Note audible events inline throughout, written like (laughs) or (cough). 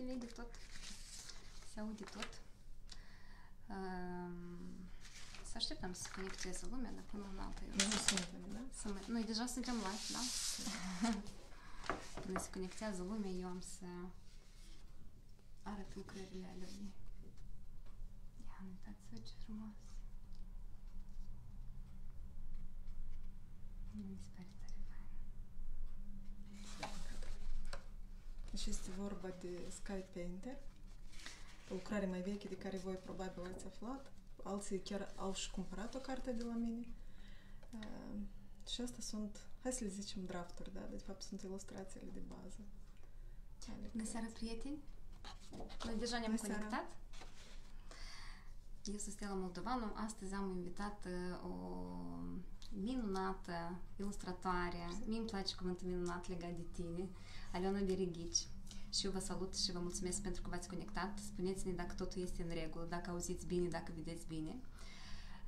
se vede tot. Se aude tot. Um, să așteptăm să se conecteze lumea, dar până în altă eu Nu suntem, da? să mai... Noi deja suntem live, da? Până se conectează lumea, eu am să arăt lucrările alea lui. Ia, uitați-vă ce frumos. Mi se pare tare fain. Deci este vorba de Sky Painter, o lucrare mai veche de care voi probabil ați aflat. Alții chiar au și cumpărat o carte de la mine. Uh, și astea sunt, hai să le zicem drafturi, da? De fapt sunt ilustrațiile de bază. ale Bună seara, cărții. prieteni! Noi deja ne-am Bună seara. conectat. Eu sunt Stella Moldovanu. Astăzi am invitat uh, o minunată ilustratoare. Mie îmi place cuvântul minunat legat de tine, Aliona Berighici. Și eu vă salut și vă mulțumesc pentru că v-ați conectat. Spuneți-ne dacă totul este în regulă, dacă auziți bine, dacă vedeți bine.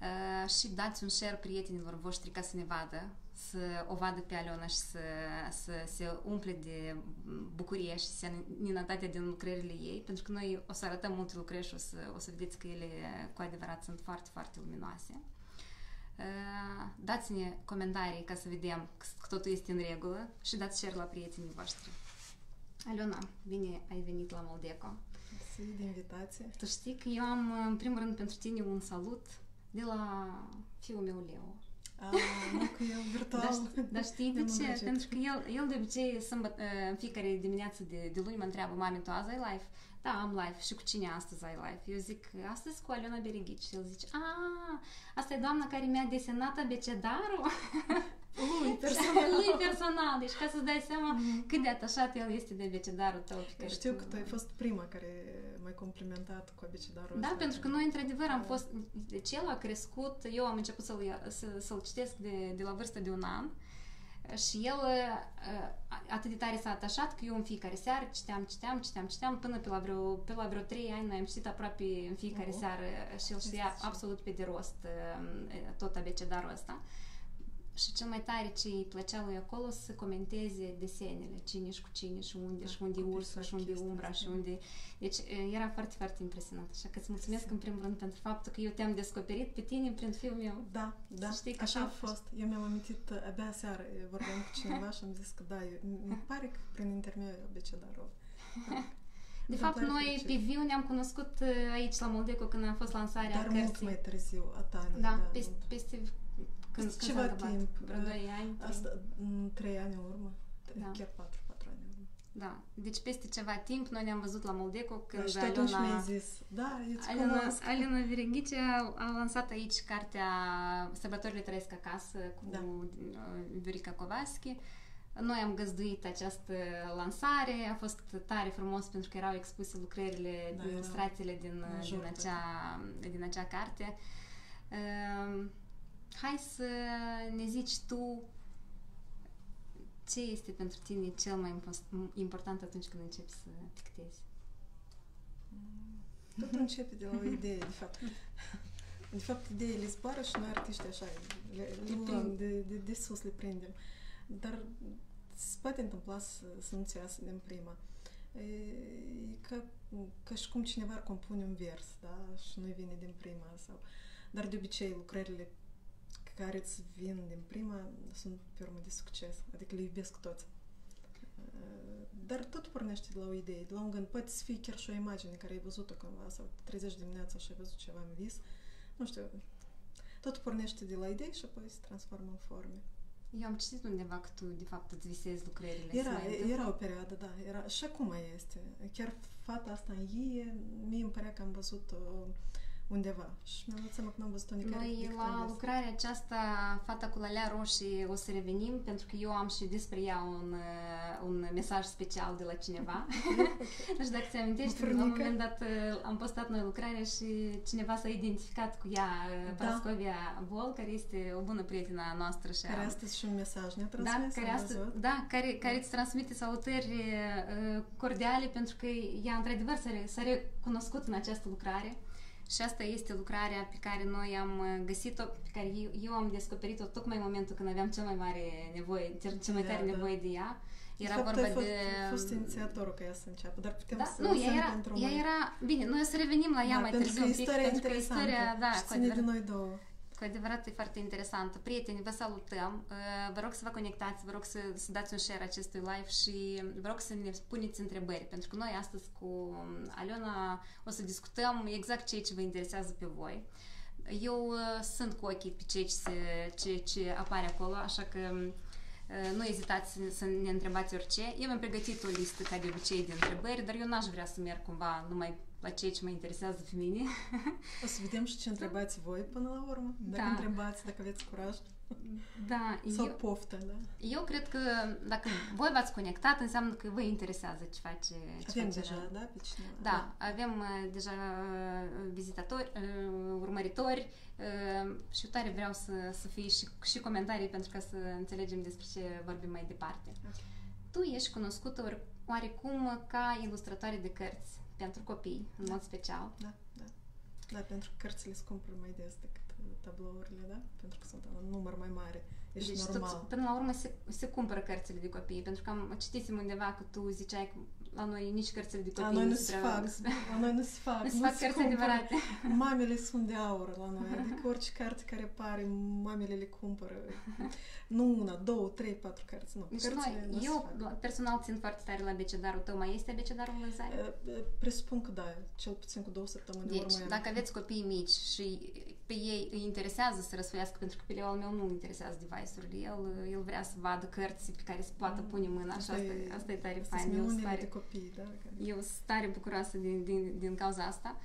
Uh, și dați un share prietenilor voștri ca să ne vadă, să o vadă pe Aliona și să, să se umple de bucurie și seninătatea din lucrările ei, pentru că noi o să arătăm multe lucrări și o să, o să vedeți că ele cu adevărat sunt foarte, foarte luminoase. Uh, Dați-ne comentarii ca să vedem că totul este în regulă și dați share la prietenii voștri. Aliona, bine ai venit la Moldeco. Mersi de invitație. Tu știi că eu am, în primul rând, pentru tine un salut de la fiul meu, Leo. A, nu că eu virtual. Dar, dar știi de Ne-am ce? îndrăgit. Pentru că el, el de obicei, sâmbăt, în fiecare dimineață de, de luni mă întreabă, mami, tu azi ai live? Da, am live. Și cu cine astăzi ai live? Eu zic, astăzi cu Aliona Berighici. Și el zice, a, asta e doamna care mi-a desenat abecedarul? (laughs) Lui, (laughs) personal. Lui personal. Deci ca să-ți dai seama cât de atașat el este de abecedarul tău. pe care Știu că tu ai fost prima care m-ai complimentat cu abecedarul Da, ăsta. pentru că noi, într-adevăr, am Da. fost... Deci el a crescut, eu am început să-l, ia- să, să-l citesc de, de la vârstă de un an și el uh, atât de tare s-a atașat că eu în fiecare seară citeam, citeam, citeam, citeam, până pe la vreo, pe la vreo 3 ani noi am citit aproape în fiecare Oh. seară și el știa Este absolut pe de rost uh, tot abecedarul ăsta. Și cel mai tare ce îi plăcea lui acolo să comenteze desenele, cine și cu cine și unde Da, și unde e copii ursul fac și unde e chestia umbra asta. și unde... Deci e, era foarte, foarte impresionant. Așa că îți mulțumesc în primul rând pentru faptul că eu te-am descoperit pe tine prin filmul meu. Da, da, Să știi că așa așa a a fost. Eu mi-am amintit uh, abia seară, vorbeam cu cineva și am zis că da, eu, mi pare că prin intermediul abecedarul. Da. (laughs) De Îmi fapt, pare noi fericit. pe viu ne-am cunoscut uh, aici la Moldeco când a fost lansarea Dar mult cărții. mai târziu, a Tania. Da, da peste, mult. peste când, Peste când ceva s-a întâmplat? timp. Vreo 2 ani? trei? Asta, m, trei ani în urmă. Da. Chiar patru, patru ani în urmă. Da. Deci peste ceva timp noi ne-am văzut la Moldeco când Da, și tu atunci Aliona- mi-ai zis, da, eu îți Alina, cunosc. Alina Virighice a, a lansat aici cartea Sărbătorile trăiesc acasă cu Da. uh, Viorica Covaschi. Noi am găzduit această lansare, a fost tare frumos pentru că erau expuse lucrările, Da, da, era ilustrațiile din, major, din, da. acea, din acea carte. Uh, hai să ne zici tu ce este pentru tine cel mai impos- important atunci când începi să pictezi. Tot începe de la o idee, de fapt. De fapt, ideile zboară și noi artiști așa, le, le Le luăm prind. de, de, de sus, le prindem. Dar se poate întâmpla să, să nu-ți iasă din prima. E, e ca, ca și cum cineva ar compune un vers, da? Și nu vine din prima. Sau... Dar de obicei lucrările care îți vin din prima sunt pe urmă de succes. Adică le iubesc toți. Uh, Dar tot pornește de la o idee, de la un gând. Poate să fie chiar și o imagine care ai văzut-o cândva sau te trezești dimineața și ai văzut ceva în vis. Nu știu. Tot pornește de la idei și apoi se transformă în forme. Eu am citit undeva că tu, de fapt, îți visezi lucrările. Era, să mai întâmple. era o perioadă, da. Era, și acum mai este. Chiar fata asta în ie, mie îmi părea că am văzut-o undeva. Și mi-am dat seama că n-am văzut-o nicăieri. Noi decât la în vis. lucrarea aceasta, Fata cu lalea roșii, o să revenim pentru că eu am și despre ea un, uh, un mesaj special de la cineva. (laughs) nu știu dacă ți amintești, la un Furnică. moment dat uh, am postat noi lucrarea și cineva s-a identificat cu ea, uh, Da. Parascovia Bol, care este o bună prietenă a noastră și a Care astăzi și un mesaj ne-a da, transmis, care, am astăzi, văzut. da, care, care îți transmite salutări uh, cordiale pentru că ea, într-adevăr, s-a, re- s-a recunoscut în această lucrare și asta este lucrarea pe care noi am uh, găsit-o, pe care eu, eu am descoperit-o tocmai în momentul când aveam cel mai mare nevoie, cel, cel mai Da, tare da. nevoie de ea. Era de fapt, vorba ai fost, de... fost inițiatorul ca ea să înceapă, dar putem Da, să nu, ea lăsăm era, pentru ea mai- era... Bine, noi o să revenim la ea da, mai pentru târziu că un pic, istoria e pentru că interesantă istoria, da, și cu ține de adevărat, noi două. Cu adevărat e foarte interesantă. Prieteni, vă salutăm, Uh, vă rog să vă conectați, vă rog să, să dați un share acestui live și vă rog să ne puneți întrebări, pentru că noi astăzi cu Aliona o să discutăm exact ceea ce vă interesează pe voi. Eu uh, sunt cu ochii pe ceea ce, se, ce, ce apare acolo, așa că uh, nu ezitați să- să ne întrebați orice. Eu mi-am pregătit o listă, ca de obicei, de întrebări, dar eu n-aș vrea să merg cumva numai la ceea ce mă interesează pe mine. O să vedem și ce întrebați voi până la urmă. Dacă Da. întrebați, dacă aveți curaj Da, sau eu, poftă, da? eu cred că dacă voi v-ați conectat, înseamnă că vă interesează ce face ce Avem face deja, da, pe cineva? Da, avem uh, deja uh, vizitatori, uh, urmăritori uh, și tare vreau să, să fie și, și comentarii pentru ca să înțelegem despre ce vorbim mai departe. Ok. Tu ești cunoscută ori- oarecum ca ilustratoare de cărți pentru copii, în mod special. Da, da. Da, pentru că cărțile se cumpără mai des decât uh, tablourile, da? Pentru că sunt în număr mai mare. Ești deci, normal. tot, până la urmă, se, se cumpără cărțile de copii, pentru că am citisem undeva că tu ziceai că la noi nici cărțile de copii La noi nu se se prea- fac. nu (laughs) se- La noi nu se fac. nu se fac cărți cumpără. adevărate. (laughs) Mamele sunt de aur la noi. Adică orice carte care apare, mamele le cumpără. Nu una, două, trei, patru cărți. Nu, Deci cărțile noi, nu se eu fac. la- personal țin foarte tare la becedarul tău. Mai este becedarul în vânzare? Uh, uh, Presupun că da, cel puțin cu două săptămâni de Deci, urmă. dacă aveți copii mici și pe ei îi interesează să răsfoiască, pentru că pe Leo al meu nu îl interesează device-urile, el, el vrea să vadă cărți pe care se poată pune mâna și asta, e, asta e tare asta fain. sunt Eu sunt minunile de tare, copii, da? Care... eu sunt tare bucuroasă din, din, din cauza asta.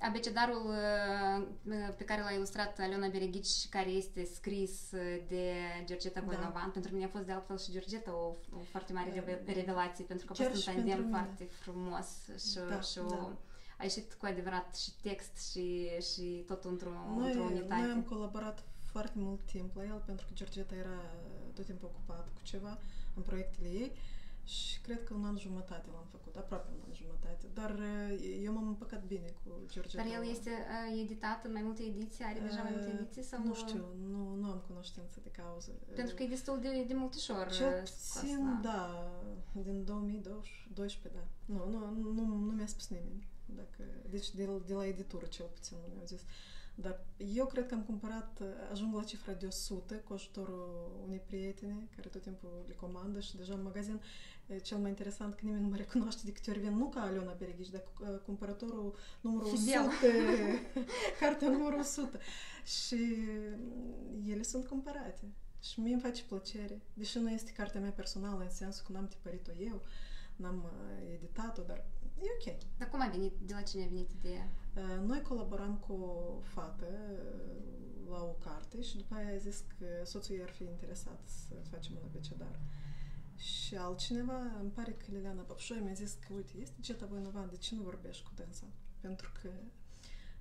Abecedarul uh, pe care l-a ilustrat Aliona Bereghici, care este scris uh, de Georgeta Da. Boinovan, pentru mine a fost de altfel și Georgeta o, o foarte mare Da. reve- revelație, pentru că a Chiar fost și un tandem pentru mine. foarte frumos și, Da, și o, da. A ieșit cu adevărat și text și, și tot într-o, Noi, într-o unitate. noi am colaborat foarte mult timp la el pentru că Georgeta era tot timpul ocupată cu ceva în proiectele ei și cred că un an jumătate l-am făcut, aproape un an jumătate, dar uh, eu m-am împăcat bine cu Georgeta. Dar el este uh, editat în mai multe ediții? Are deja mai multe Uh, ediții? Sau Nu știu, nu, nu am cunoștință de cauză. Pentru că e destul de, de multișor Cel uh, scos, puțin, da, din 2012, da. Nu, nu, nu, nu mi-a spus nimeni. Dacă, deci de, de la editură cel puțin nu mi-au zis. Dar eu cred că am cumpărat, ajung la cifra de 100 cu ajutorul unei prietene care tot timpul le comandă și deja în magazin e, cel mai interesant că nimeni nu mă recunoaște de câte ori vin, nu ca Aliona Bereghici, dar cu- uh, cumpărătorul numărul Fidel. 100, (laughs) cartea numărul 100. Și mm, ele sunt cumpărate. Și mie îmi face plăcere. Deși nu este cartea mea personală, în sensul că n-am tipărit-o eu, n-am uh, editat-o, dar e ok. Dar cum a venit? De la cine a venit ideea? Uh, Noi colaboram cu o fată uh, la o carte și după aia a zis că soțul ei ar fi interesat să facem un abecedar. Și altcineva, îmi pare că Liliana Păpșoi mi-a zis că, uite, este Geta Voinovan, de ce nu vorbești cu dânsa? Pentru că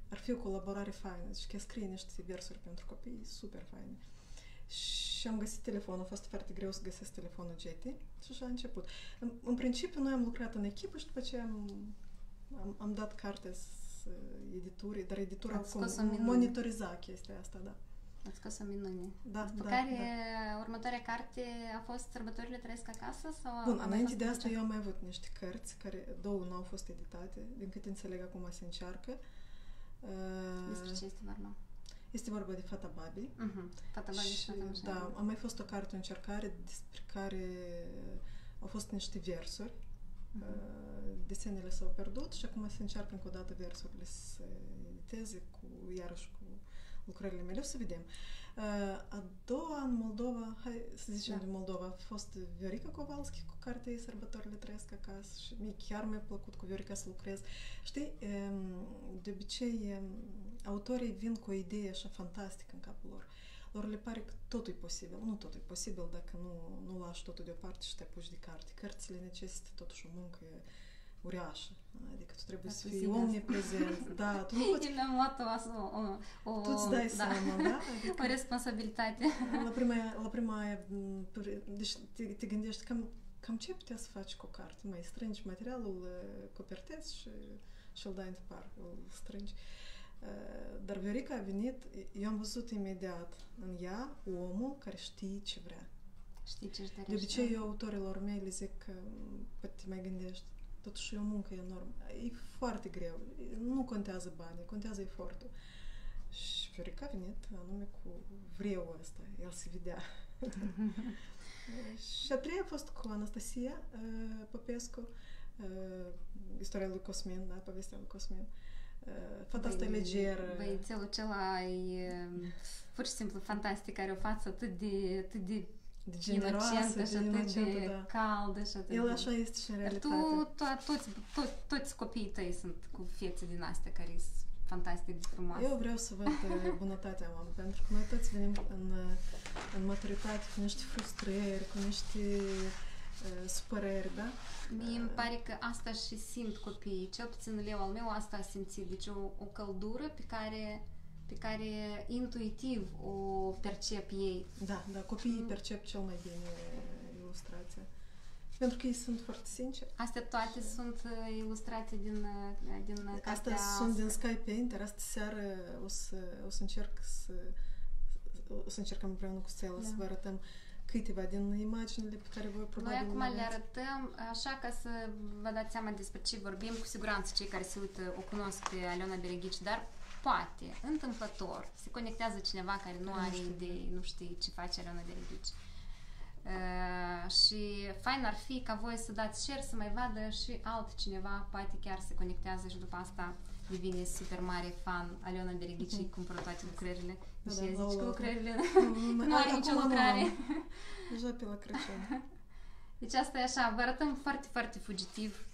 ar fi o colaborare faină. Deci că ea scrie niște versuri pentru copii super faine. Și am găsit telefonul, a fost foarte greu să găsesc telefonul Getty și așa a început. În, în principiu, noi am lucrat în echipă și după aceea am, am, am dat carte s- editurii, dar editura Ați acum scos-o în minune. monitoriza chestia asta, da. Ați scos o minune. Da, După da, care da. următoarea carte a fost Sărbătorile trăiesc acasă? Sau a Bun, mai înainte fost de asta altceva? eu am mai avut niște cărți, care două nu au fost editate, din câte înțeleg acum se încearcă. Despre Uh, ce este vorba? Este vorba de Fata Babi. Mhm. Fata Bagi și Și, Fata Mășa. da, a mai fost o carte, o încercare despre care au fost niște versuri. Mhm. Uh, Desenele s-au pierdut și acum se încearcă încă o dată versurile să se editeze cu, iarăși cu lucrările mele. O să vedem. Uh, A doua în Moldova, hai să zicem Da. de Moldova, a fost Viorica Kowalski cu cartea ei Sărbătorile trăiesc acasă și mie chiar mi-a plăcut cu Viorica să lucrez. Știi, um, de obicei um, autorii vin cu o idee așa fantastică în capul lor. Lor le pare că totul e posibil. Nu totul e posibil dacă nu, nu lași totul deoparte și te apuci de carte. Cărțile necesită totuși o muncă uriașă. Adică tu trebuie Ați să fii susține asta. omniprezent. Da, tu nu (laughs) poți... E mi-am luat o, o, o, Tu îți dai da, seama, da? (laughs) Adică o responsabilitate. la prima, la prima aia, m, pr- deci te, te gândești cam, cam ce putea să faci cu o carte. Mai strângi materialul, uh, copertezi și, și îl dai în tipar, îl strângi. Uh, Dar Viorica a venit, eu am văzut imediat în ea omul care știe ce vrea. Știi ce își De obicei, eu autorilor mei le zic că poate te mai gândești. Totuși e o muncă enormă. E foarte greu. Nu contează banii, contează efortul. Și Viorica a venit anume cu vreau ăsta. El se vedea. (laughs) și a treia a fost cu Anastasia uh, Popescu, uh, istoria lui Cosmin, da, povestea lui Cosmin. Uh, Fantasta legeră. Băiețelul acela e pur și simplu fantastic, are o față atât de, atât de de generoasă, inocentă și de atât inocentă, de da. caldă și atât El de... așa este și în Dar realitate. tu, to- toți, toți, toți copiii tăi sunt cu fețe din astea care sunt fantastic de frumoase. Eu vreau să văd uh, (laughs) bunătatea mamă, pentru că noi toți venim în, uh, în maturitate cu niște frustrări, cu niște uh, supărări, da? Mie îmi pare că asta și simt copiii, cel puțin leu al meu asta a simțit, deci o, o căldură pe care, pe care intuitiv o percep ei. Da, da, copiii Mm. percep cel mai bine uh, ilustrația. Pentru că ei sunt foarte sinceri. Astea toate sunt uh, ilustrații din, uh, din uh, Asta cartea sunt din Sky Painter, astă seară o să, o să încerc să, o să încercăm împreună cu Stella Da. să vă arătăm câteva din imaginile pe care voi Noi probabil acum le le aveți. arătăm așa ca să vă dați seama despre ce vorbim. Cu siguranță cei care se uită o cunosc pe Aliona Bereghici, dar poate, întâmplător, se conectează cineva care nu Care nu are știe. idei, nu știe ce face Aliona Bereghici. Uh, și fain ar fi ca voi să dați share, să mai vadă și altcineva, poate chiar se conectează și după asta devine super mare fan Aliona Bereghici, Mhm. cumpără toate lucrările. Da, și da, ea la zice că o- lucrările Mm, (laughs) nu are acum nicio nu lucrare. am. (laughs) Deja pe la Crăciun. Deci asta e așa, vă arătăm foarte, foarte fugitiv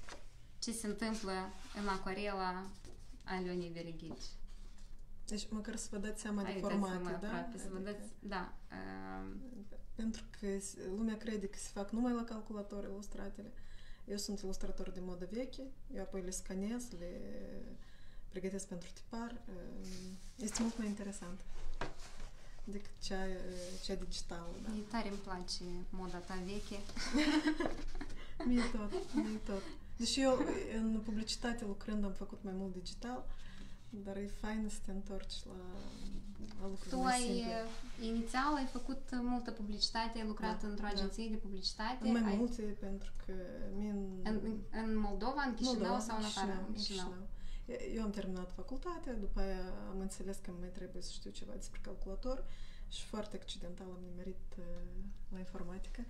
ce se întâmplă în acuarela Alionei Vereghici. Deci măcar să vă dați seama de Haideți să formate, mă da? aproape, să vă Adică- dați, da. Uh, Pentru că s- lumea crede că se fac numai la calculator ilustratele. Eu sunt ilustrator de modă veche, eu apoi le scanez, le pregătesc pentru tipar. Este mult mai interesant decât cea, cea digitală. Da. mie tare îmi place moda ta veche. (laughs) Mie tot, mie tot. Deși eu în publicitate lucrând am făcut mai mult digital, dar e fain să te întorci la, la lucruri Tu mai ai, simple. uh, inițial, ai făcut multă publicitate, ai lucrat Da, într-o da. agenție de publicitate. Mai ai, multe, pentru că mie în, în, în Moldova, în Chișinău Moldova, sau în afară? Chișinău, În Chișinău. Chișinău. Eu am terminat facultatea, după aia am înțeles că mai trebuie să știu ceva despre calculator și foarte accidental am nimerit uh, la informatică.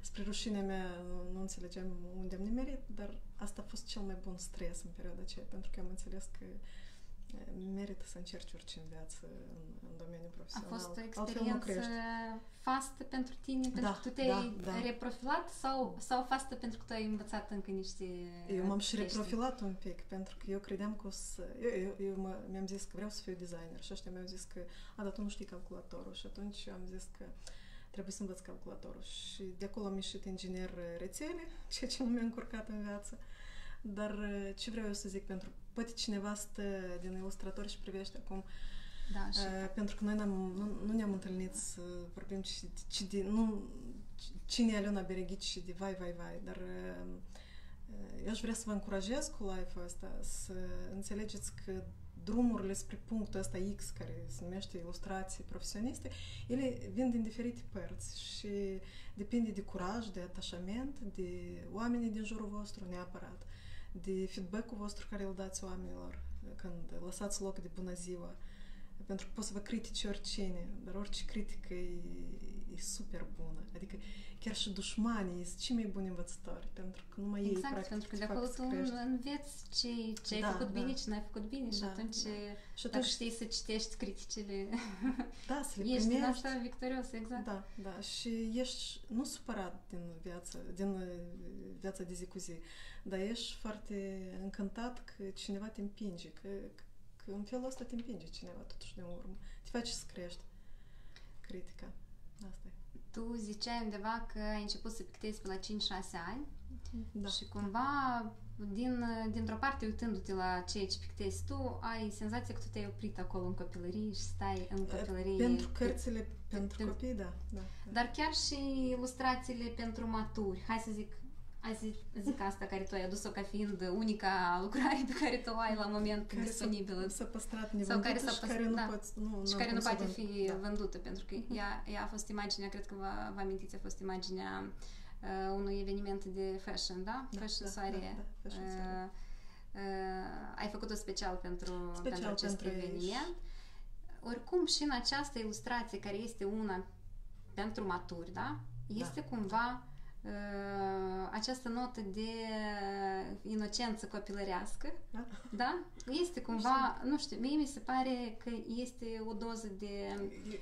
Spre rușinea mea nu, nu înțelegeam unde am nimerit, dar asta a fost cel mai bun stres în perioada aceea, pentru că am înțeles că uh, merită să încerci orice în viață în, în domeniul A profesional. fost o Altfel nu experiență crești. fastă pentru tine, pentru Da, că tu te-ai da, da. reprofilat sau, sau fastă pentru că tu ai învățat încă niște Eu m-am și chestii? reprofilat un pic, pentru că eu credeam că o să... Eu, eu, eu mă, mi-am zis că vreau să fiu designer și ăștia mi-au zis că, a, dar tu nu știi calculatorul. Și atunci eu am zis că trebuie să învăț calculatorul. Și de acolo am ieșit inginer rețele, (laughs) ceea ce nu mi-a încurcat în viață. Dar uh, ce vreau eu să zic pentru... Poate cineva stă din ilustrator și privește acum Da, și Uh, pentru că noi n-am, nu, nu ne-am întâlnit să vorbim ci, ci de, nu, cine e Aliona Bereghici și de vai, vai, vai, dar uh, uh, eu aș vrea să vă încurajez cu live-ul ăsta să înțelegeți că drumurile spre punctul ăsta X, care se numește ilustrații profesioniste, ele vin din diferite părți și depinde de curaj, de atașament, de oamenii din jurul vostru neapărat, de feedback-ul vostru care îl dați oamenilor când lăsați loc de bună ziua pentru că poți să vă critici oricine, dar orice critică e, e super bună. Adică chiar și dușmanii sunt cei mai buni învățători, pentru că numai ei Exact, practic pentru că te de fac acolo să tu crești. înveți ce, ce ai Da, făcut da. bine, ce n-ai făcut bine și Da, atunci, da. Și dacă atunci, știi să citești criticile, (laughs) da, să le ești din primești. asta victorios, exact. Da, da. Și ești nu supărat din viața, din uh, viața de zi cu zi, dar ești foarte încântat că cineva te împinge, că, că în felul ăsta te împinge cineva totuși de urmă. Te face să crești. Critica. Asta e. Tu ziceai undeva că ai început să pictezi pe la 5-6 ani Da. și cumva, din, dintr-o parte, uitându-te la ceea ce pictezi tu, ai senzația că tu te-ai oprit acolo în copilărie și stai în copilărie. Pentru cărțile pentru pe- copii, da. da, da. Dar chiar și ilustrațiile pentru maturi, hai să zic, Azi zic asta care tu ai adus-o ca fiind unica lucrare pe care tu o ai la moment care disponibilă. S-a păstrat Sau nevândută care s-a și păs- care nu, da. poți, nu, și n-am care cum nu să poate vând. fi Da. vândută, pentru că ea, ea a fost imaginea, cred că vă, vă amintiți, a fost imaginea uh, unui eveniment de fashion, da? Da, fashion da, soiree. da, da, fashion soiree. Uh, uh, ai făcut-o special pentru, Special pentru acest pentru ei eveniment. Oricum, și în această ilustrație, care este una pentru maturi, da? Este cumva uh, această notă de inocență copilărească, Da? da? Este cumva, nu știu, mie mi se pare că este o doză de,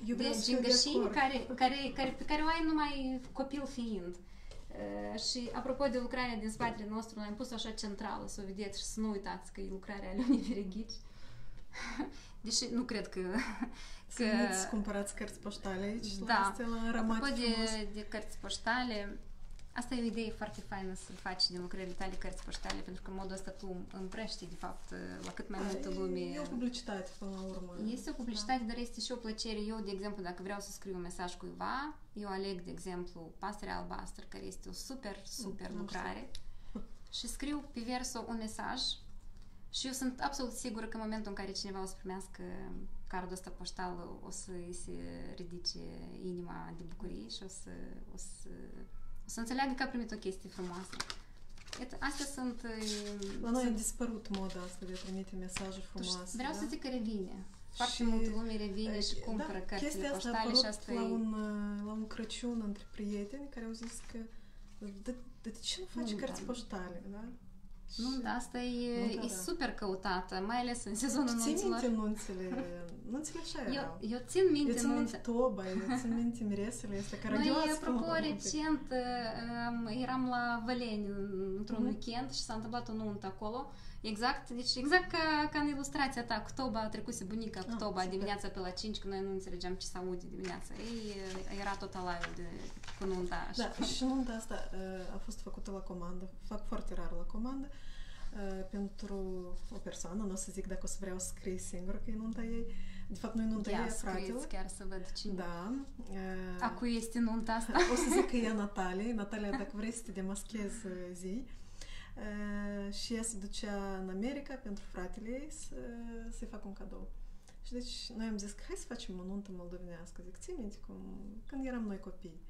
Eu vreau de să fiu de gingășie acord. care, (laughs) care, care, pe care o ai numai copil fiind. Uh, și apropo de lucrarea din spatele nostru, l-am pus așa centrală să o vedeți și să nu uitați că e lucrarea lui Verighici. (laughs) Deși nu cred că... Să veniți, cumpărați cărți poștale aici Da. la Stella Ramati Apropo frumos. de, de cărți poștale, asta e o idee foarte faină să faci din lucrările tale cărți poștale, pentru că în modul ăsta tu împrăști, de fapt, la cât mai multă lume. E o publicitate până la urmă. Este o publicitate, dar este și o plăcere. Eu, de exemplu, dacă vreau să scriu un mesaj cuiva, eu aleg, de exemplu, Pastărea Albastră, care este o super, super Mm, am lucrare, (laughs) și scriu pe verso un mesaj și eu sunt absolut sigură că în momentul în care cineva o să primească cardul ăsta poștal, o să îi se ridice inima de bucurie și o să, o să, o să înțeleagă că a primit o chestie frumoasă. Iată, astea sunt... uh, La noi a sunt dispărut moda asta de a trimite mesaje frumoase. Vreau da? să zic că revine. Foarte Și, multă lume revine și cumpără da, cărțile chestia asta a poștale și apărut asta la e... un, uh, la un Crăciun între prieteni care au zis că de, de, de ce nu faci Nu, cărți da. poștale, da? Nu, Și- da, asta e, Nu, da, e da. super căutată, mai ales în sezonul Tu ții nunților. minte nunțile? Nunțile așa Eu, erau. eu țin Eu minte țin minte nunțe. toba, eu țin minte miresele astea care Noi, radioase apropo, frumos. recent um, eram la Văleni într-un Mhm. weekend și s-a întâmplat o nuntă acolo. Exact, deci exact ca, ca în ilustrația ta, cu toba, trecuse bunica cu Ah, toba super. dimineața pe la 5, că noi nu înțelegeam ce să aude dimineața. Ei, era tot alaiul de cu nunta. și Da, și nunta asta uh, a fost făcută la comandă. Fac foarte rar la comandă. uh, pentru o persoană, nu o să zic dacă o să vreau să scrie singur că e nunta ei. De fapt, nu e nunta ei, Ia e fratelui. scrieți chiar să văd cine. Da. uh, A cui este nunta asta? O să zic că e a Nataliei. Natalia, dacă vrei să te demaschezi uh, zi. Uh, și ea se ducea în America pentru fratele ei să, să-i facă un cadou. Și deci noi am zis că hai să facem o nuntă moldovenească. Zic, ții minte cum, când eram noi copii.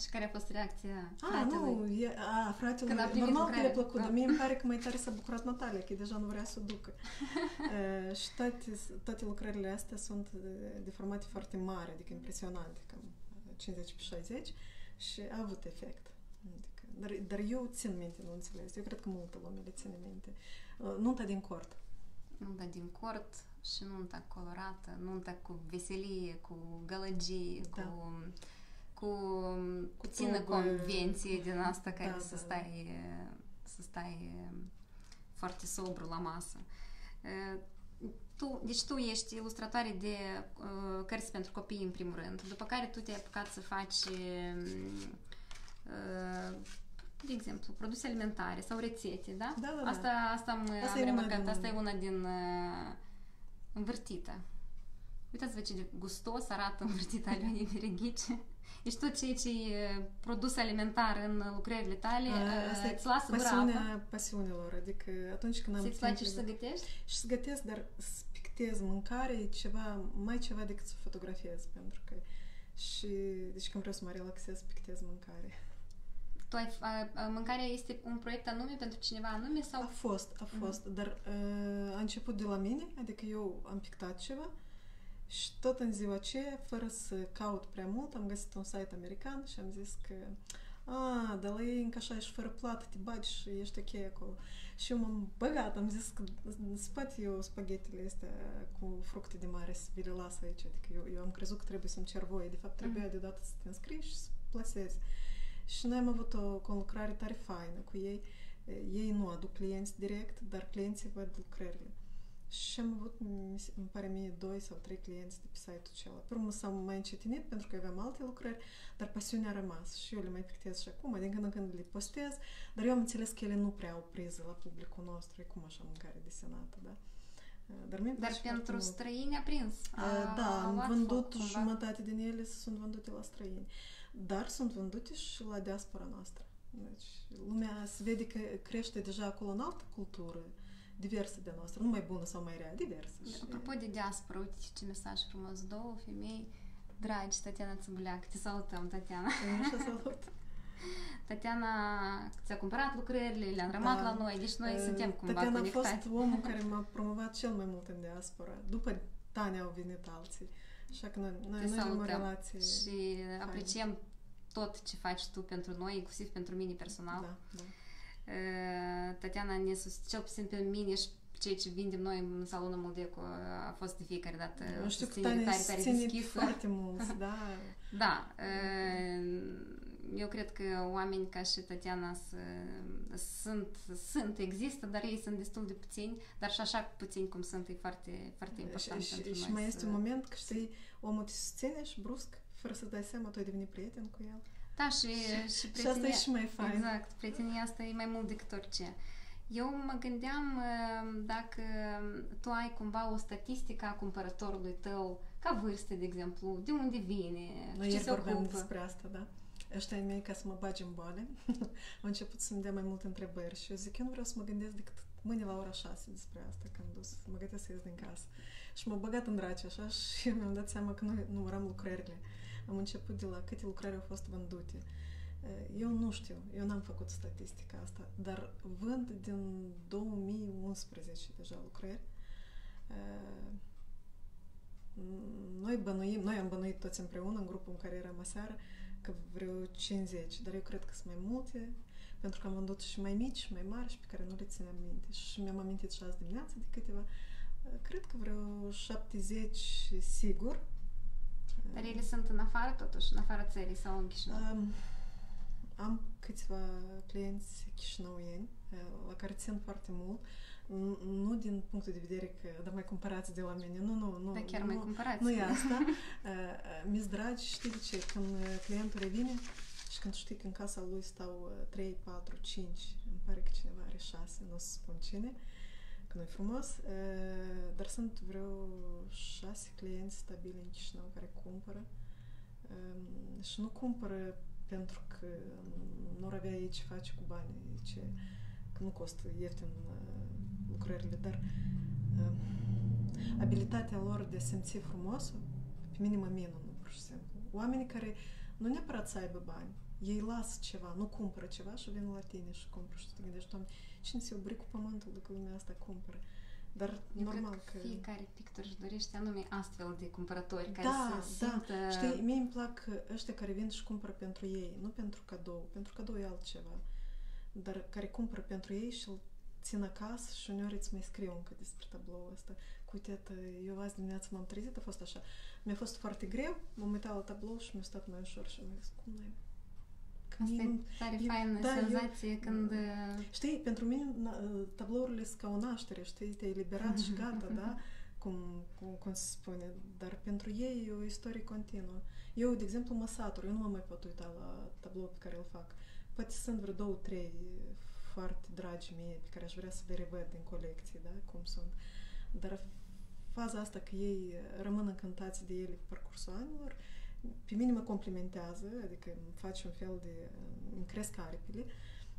Și care a fost reacția A, fratelui? nu, e, a, fratele, Când a primit normal că lucrarea. le-a plăcut, Da. dar mie îmi pare că mai tare s-a bucurat Natalia, că deja nu vrea să o ducă. uh, (laughs) și toate, toate lucrările astea sunt de, de formate foarte mari, adică impresionante, cam 50 pe 60 și a avut efect. Adică, dar, dar eu țin minte nunțile astea, eu cred că multă lume le ține minte. Uh, nunta din cort. Nunta din cort și nunta colorată, nunta cu veselie, cu gălăgie, Da. cu, cu puțină tobă. convenție din asta care Da, să, da, stai, să stai foarte sobru la masă. E, Tu, deci tu ești ilustratoare de uh, cărți pentru copii în primul rând, după care tu te-ai apucat să faci uh, de exemplu, produse alimentare sau rețete, da? Da, da, da. Asta, asta am, Asta am e una remarcat, din- asta e una din uh, învârtită. Uitați-vă ce de gustos arată învârtita Alionei (laughs) Verighici. Deci tot ceea ce e produs alimentar în lucrările tale Uh, asta e îți lasă gura apă. pasiunea pasiunilor, adică atunci când am Să-ți timp place și să liber- gătești? Și să gătesc, dar să pictez mâncare e ceva, mai ceva decât să fotografiez, pentru că și, deci când vreau să mă relaxez, pictez mâncare. Tu ai, a, a, mâncarea este un proiect anume pentru cineva anume A sau fost, a fost, dar uh, a început de la mine, adică eu am pictat ceva și tot în ziua aceea, fără să caut prea mult, am găsit un site american și am zis că a, dar la ei încă așa ești fără plată, te bagi și ești ok acolo. Și eu m-am băgat, am zis că spate eu spaghetile astea cu fructe de mare să vi le las aici. Adică eu, eu am crezut că trebuie să-mi cer voie. De fapt, trebuia deodată să te înscrii și să plasezi. Și noi am avut o conlucrare tare faină cu ei. Ei nu aduc clienți direct, dar clienții văd lucrările. Și am avut, mi se- îmi pare mie, doi sau trei clienți de pe site-ul acela. Pe urmă s-am mai încetinit pentru că aveam alte lucrări, dar pasiunea a rămas și eu le mai pictez și acum, din când în când le postez, dar eu am înțeles că ele nu prea au priză la publicul nostru, e cum așa mâncare desenată, da? Dar, mie îmi dar place pentru foarte mult. străini a prins. A, Uh, Da, a am luat vândut foc, cumva. jumătate din ele sunt vândute la străini, dar sunt vândute și la diaspora noastră. Deci, lumea se vede că crește deja acolo în altă cultură, diversă de noastră, nu mai bună sau mai rea, diversă. Și... Apropo de diaspora, uite ce mesaj frumos, două femei dragi, Tatiana Țăbuleac, te salutăm, Tatiana. Așa salut. (laughs) Tatiana ți-a cumpărat lucrările, le-a rămas da. la noi, deci noi uh, suntem cumva Tatiana conectați. a fost omul care m-a promovat cel mai mult în diaspora. După Tania au venit alții. Așa că noi, noi, noi avem o relație Și apreciem tot ce faci tu pentru noi, inclusiv pentru mine personal. Da, da. Uh, Tatiana ne sus, cel puțin pe mine și ceea ce vindem noi în salonul Moldeco a fost de fiecare dată Eu știu că tare, tare deschisă. foarte mult, (laughs) da. da. Eu cred că oameni ca și Tatiana sunt, sunt, există, dar ei sunt destul de puțini, dar și așa puțini cum sunt, e foarte, foarte important și, pentru și, noi. Și mai este un moment că, știi, omul te susține și brusc, fără să dai seama, tu ai devenit prieten cu el. Da, și, și, și asta e și mai fain. Exact, prietenia asta e mai mult decât orice. Eu mă gândeam dacă tu ai cumva o statistică a cumpărătorului tău, ca vârstă, de exemplu, de unde vine, Noi ce se ocupă. despre asta, da? Ăștia ai mei, ca să mă bagi în boale, (laughs) au început să-mi dea mai multe întrebări și eu zic, eu nu vreau să mă gândesc decât mâine la ora 6 despre asta, când o să mă gătesc să ies din casă. Și m-a băgat în draci așa (laughs) și mi-am dat seama că nu număram lucrările. Am început de la câte lucrări au fost vândute. Eu nu știu, eu n-am făcut statistica asta, dar vând din 2011 deja lucrări. Noi bănuim, noi am bănuit toți împreună în grupul în care eram aseară că vreo 50, dar eu cred că sunt mai multe, pentru că am vândut și mai mici și mai mari și pe care nu le țineam minte. Și mi-am amintit și azi dimineața de câteva. Cred că vreo 70 sigur. Dar ele sunt în afară totuși, în afara țării sau în Chișinău? Um, am câțiva clienți chișinăuieni la care țin foarte mult. Nu din punctul de vedere că da mai cumpărați de la mine, nu, nu, nu. Da, chiar nu, mai cumpărați. Nu e (laughs) asta. Mi-s dragi, știi de ce? Când clientul revine și când știi că în casa lui stau 3, 4, 5, îmi pare că cineva are 6, nu o să spun cine, că nu e frumos, dar sunt vreo 6 clienți stabili în Chișinău care cumpără și nu cumpără pentru că nu ar avea ei ce face cu banii, ce, că nu costă ieftin lucrările, dar uh, abilitatea lor de a simți frumos, pe mine mă minună, pur și simplu. Oamenii care nu neapărat să aibă bani, ei lasă ceva, nu cumpără ceva și vin la tine și cumpără și te gândești, Doamne, cine se obri cu pământul dacă lumea asta cumpără? Dar Eu normal cred că, că... fiecare pictor își dorește anume astfel de cumpărători care da, să da. simtă... Știi, mie îmi plac ăștia care vin și cumpără pentru ei, nu pentru cadou. Pentru cadou e altceva. Dar care cumpără pentru ei și îl țin acasă și uneori îți mai scriu încă despre tabloul ăsta. Cu uite, eu azi dimineața m-am trezit, a fost așa. Mi-a fost foarte greu, m-am uitat la tablou și mi-a stat mai ușor și am zis, cum n-ai Asta e tare eu, faină da, senzație eu, când... Uh, știi, pentru mine uh, tablourile sunt ca o naștere, știi, te-ai eliberat și (laughs) gata, da? Cum, cum, cum se spune. Dar pentru ei e o istorie continuă. Eu, de exemplu, mă satur, eu nu mă mai pot uita la tablou pe care îl fac. Poate sunt vreo două, trei foarte dragi mie, pe care aș vrea să le revăd din colecție, da? Cum sunt. Dar faza asta că ei rămân încântați de ele pe parcursul anilor, pe mine mă complimentează, adică îmi face un fel de... îmi cresc aripile